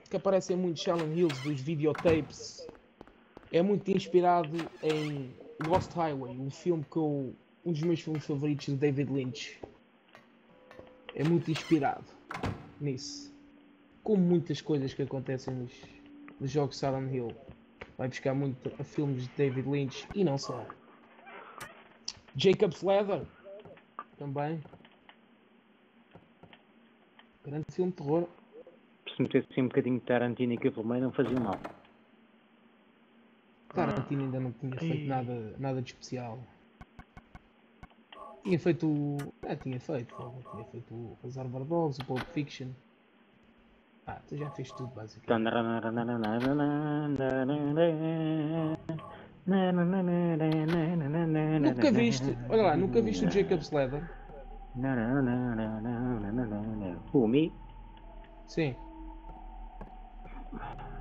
Speaker 2: que aparecem muito Silent Hills dos videotapes é muito inspirado em Lost Highway, um filme que eu, um dos meus filmes favoritos de David Lynch. É muito inspirado nisso. Como muitas coisas que acontecem nos, nos jogos Silent Hill. Vai buscar muito a filmes de David Lynch e não só. Jacob's Leather também. Grande filme de terror.
Speaker 3: Se metesse assim um bocadinho de Tarantino aqui pelo meio não fazia mal.
Speaker 2: Tarantino ainda não tinha feito
Speaker 1: Ei.
Speaker 2: nada, nada de especial. Tinha feito. o- Ah, tinha feito. Tinha feito o Reservoir Dogs, o Pulp Fiction. Ah, tu já fez tudo basicamente. Nunca viste, olha lá, nunca viste o Jacob's Leather?
Speaker 3: Who, me?
Speaker 2: Sim.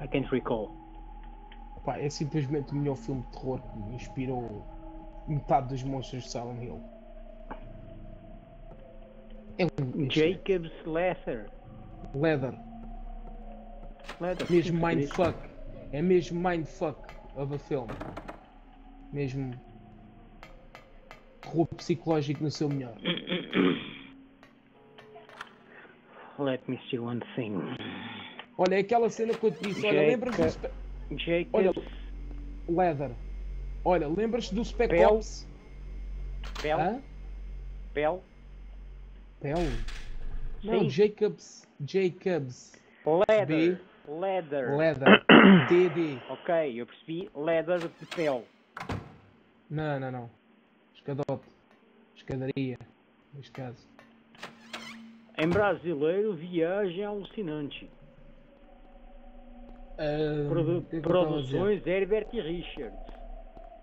Speaker 3: I can't recall.
Speaker 2: Pá, é simplesmente o melhor filme de terror que me inspirou metade dos monstros de Silent Hill. É um
Speaker 3: Jacob's Leather.
Speaker 2: Leather.
Speaker 3: Leather.
Speaker 2: Mesmo mindfuck. É mesmo mindfuck of a film. Mesmo terror psicológico no seu melhor.
Speaker 3: Let me see one thing.
Speaker 2: Olha, é aquela cena que eu te disse, olha,
Speaker 3: Jacob-
Speaker 2: lembras do Spe
Speaker 3: Jacob's
Speaker 2: Leather? Olha, lembras do Spec
Speaker 3: Pel?
Speaker 2: Ops? Hã?
Speaker 3: Pel.
Speaker 2: Pel? Não,
Speaker 3: Sim.
Speaker 2: Jacobs. Jacobs.
Speaker 3: Leather.
Speaker 2: B.
Speaker 3: Leather.
Speaker 2: Leather. TD.
Speaker 3: Ok, eu percebi. Leather de pel.
Speaker 2: Não, não, não. Escadote. Escadaria. Neste caso.
Speaker 3: Em brasileiro, viagem alucinante. Produ-
Speaker 2: é
Speaker 3: produções Herbert e Richards.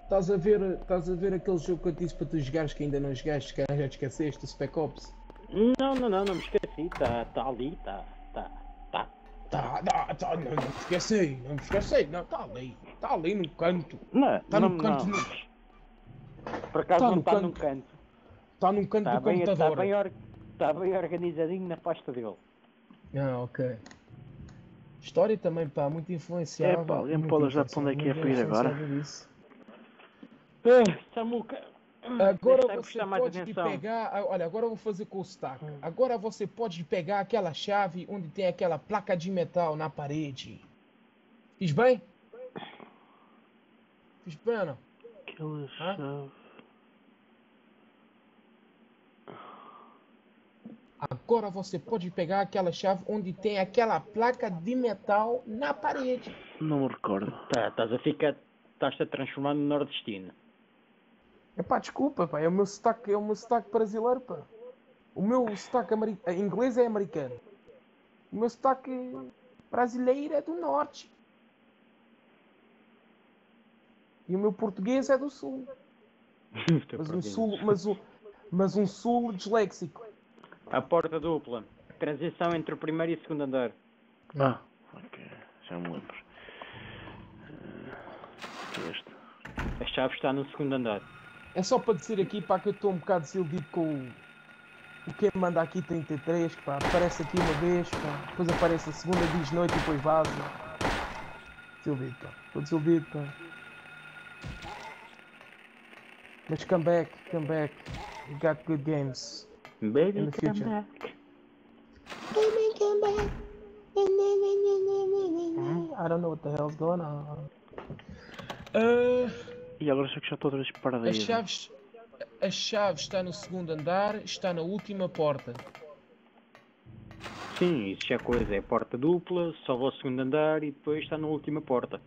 Speaker 2: Estás a ver, estás a ver aquele jogo que eu disse para tu jogares que ainda não jogaste, que já te esqueceste, o Spec Ops?
Speaker 3: Não, não, não, não me esqueci. Está tá ali, está. Tá, tá.
Speaker 2: Tá, tá, tá, não, não me esqueci, não me esqueci, não, está ali, está ali no canto.
Speaker 3: Não,
Speaker 2: Está
Speaker 3: não,
Speaker 2: no canto,
Speaker 3: não. Por acaso
Speaker 2: Tá
Speaker 3: não está
Speaker 2: canto.
Speaker 3: num canto.
Speaker 2: Está num canto
Speaker 3: Está
Speaker 2: do
Speaker 3: bem, está,
Speaker 2: computador.
Speaker 3: bem or- está bem organizadinho na pasta dele.
Speaker 2: Ah, ok. História também, pá, muito influenciável.
Speaker 1: É, pá, pode ajudar para onde é que é
Speaker 2: influenciável,
Speaker 1: para ir agora?
Speaker 3: Ah, Samuca.
Speaker 2: Agora
Speaker 3: Deixa eu
Speaker 2: você pode
Speaker 3: atenção. Hum.
Speaker 2: pegar. ah, Olha, agora eu vou fazer com o stack. Agora você pode pegar aquela chave onde tem aquela placa de metal na parede. Fiz bem? Fiz bem ou não?
Speaker 1: Aquela chave.
Speaker 2: Agora você pode pegar aquela chave onde tem aquela placa de metal na parede.
Speaker 1: Não me recordo.
Speaker 3: Tá, estás a ficar. Estás-te a transformar no nordestino.
Speaker 2: Epá, desculpa, pá, é o meu sotaque, é o meu sotaque brasileiro, pá. O meu sotaque ameri- eh, inglês é americano. O meu sotaque brasileiro é do norte. E o meu português é do sul. Mas um sul, mas um, mas um sul disléxico.
Speaker 3: A porta dupla. Transição entre o primeiro e o segundo andar.
Speaker 1: Ah, ok. Já me lembro. Ah, é este?
Speaker 3: A chave está no segundo andar.
Speaker 2: É só para dizer aqui, pá, que eu estou um bocado desiludido com o, o quem manda aqui 33, pá. Aparece aqui uma vez, pá. Depois aparece a segunda, diz noite e depois vaza. Desiludido, pá. Estou desiludido, pá. Mas come back, come back. We got good games.
Speaker 3: Baby,
Speaker 2: In the
Speaker 3: come
Speaker 2: future.
Speaker 3: back.
Speaker 2: I don't know what the hell's going on. Uh,
Speaker 1: E agora sei que já estou outra vez perdido.
Speaker 2: as chaves. A chave está no segundo andar, está na última porta.
Speaker 3: Sim, isso já é coisa. É porta dupla, sobe ao segundo andar e depois está na última porta.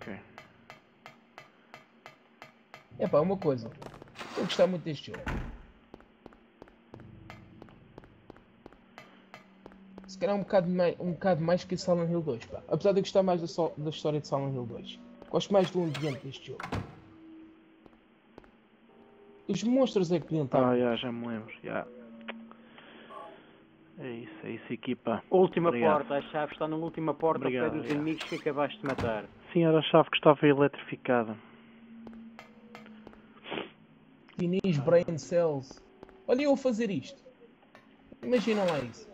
Speaker 1: Ok.
Speaker 2: É pá, uma coisa. Estou a gostar muito deste jogo. Calhar um bocado mais, um bocado mais que Silent Hill 2, pá. Apesar de eu gostar mais da, so- da história de Silent Hill 2. Gosto mais do ambiente deste jogo. Os monstros é que podiam estar.
Speaker 1: Ah, já, já me lembro. Já. É isso, é isso, equipa.
Speaker 3: Última
Speaker 1: Obrigado.
Speaker 3: porta, a chave está na última porta
Speaker 1: Obrigado,
Speaker 3: dos inimigos que acabaste de matar.
Speaker 1: Sim, era a chave que estava eletrificada.
Speaker 2: Teenage Brain Cells. Olha eu a fazer isto. Imaginam lá isso.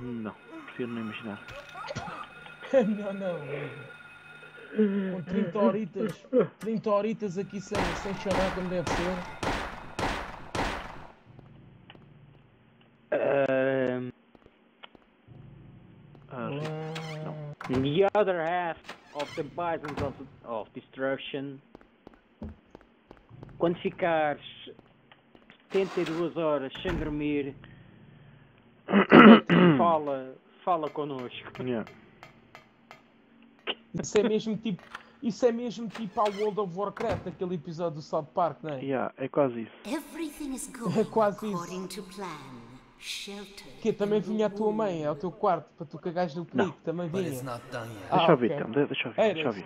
Speaker 1: Não, prefiro não imaginar.
Speaker 2: não, não. Com 30 horitas, 30 horitas aqui sem, sem chamar como deve ser.
Speaker 1: Ah,
Speaker 3: the other half of the Bisons of, of Destruction. Quando ficares 72 horas sem dormir, fala, fala connosco.
Speaker 1: Yeah.
Speaker 2: Isso é mesmo tipo. Isso é mesmo tipo ao World of Warcraft, aquele episódio do South Park, não é?
Speaker 1: Yeah, é quase isso.
Speaker 7: Everything is going
Speaker 2: É quase isso.
Speaker 7: according to plan. Shelter.
Speaker 2: Que também vinha a tua mãe ao teu quarto para tu cagares no pelico, também vinha.
Speaker 9: not done yet.
Speaker 2: Ah,
Speaker 1: Deixa eu ver
Speaker 2: ok.
Speaker 1: então, de- deixa eu ver,
Speaker 2: Era
Speaker 1: deixa eu ver.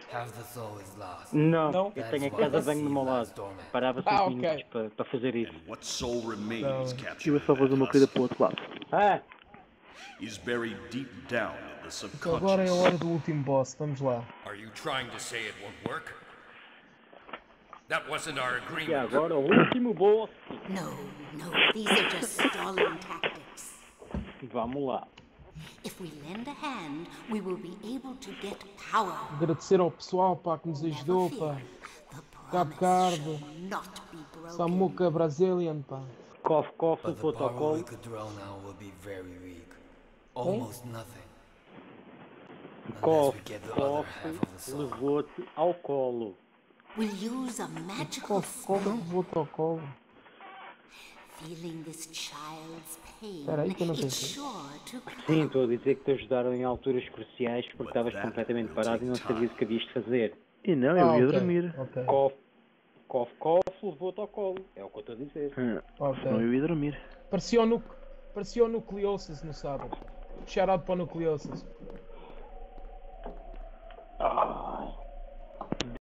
Speaker 3: Não,
Speaker 2: Não?
Speaker 3: eu tenho a casa de banho do meu lado. Parava 5
Speaker 2: Ah, ok.
Speaker 3: minutos para, para fazer isso.
Speaker 10: Captured
Speaker 1: Eu fazer uma corrida para o outro lado.
Speaker 3: Ah,
Speaker 10: is buried deep down in the
Speaker 2: Então agora é a
Speaker 10: subconscious.
Speaker 2: hora do último boss, vamos lá.
Speaker 4: Are you trying to say it won't work? That wasn't our
Speaker 3: e
Speaker 4: agreement.
Speaker 3: agora o último boss.
Speaker 7: No, no, these are just stalling tactics.
Speaker 3: Vamos lá.
Speaker 7: If we lend a hand, we will be able to get power.
Speaker 2: Agradecer ao pessoal pá, que nos ajudou, pá. Cabo
Speaker 7: promise
Speaker 2: Card.
Speaker 7: shall not be broken.
Speaker 2: Samuca Brazilian, pá.
Speaker 3: Cof, cof, o protocolo.
Speaker 9: Almost nothing. Unless
Speaker 3: Cof,
Speaker 9: we get the
Speaker 3: cof,
Speaker 9: other half of the soul.
Speaker 3: levou-te ao colo.
Speaker 7: We'll use a magical spell.
Speaker 2: voltou ao colo.
Speaker 7: Feeling this child's pain,
Speaker 2: Peraí que eu não pensei.
Speaker 3: Sim, estou a dizer que te ajudaram em alturas cruciais porque estavas completamente parado e não sabias o que havias de fazer.
Speaker 1: E não, eu
Speaker 2: Ah,
Speaker 1: ia
Speaker 2: ok,
Speaker 1: dormir.
Speaker 2: Ok,
Speaker 3: Cof, cof, cof, levou-te ao colo. É o que eu estou a dizer.
Speaker 1: Ah,
Speaker 2: ok.
Speaker 1: Senão eu ia dormir.
Speaker 2: Parecia o. Parecia o Nucleosis no sábado. Shout out para o Nucleosis. Ai.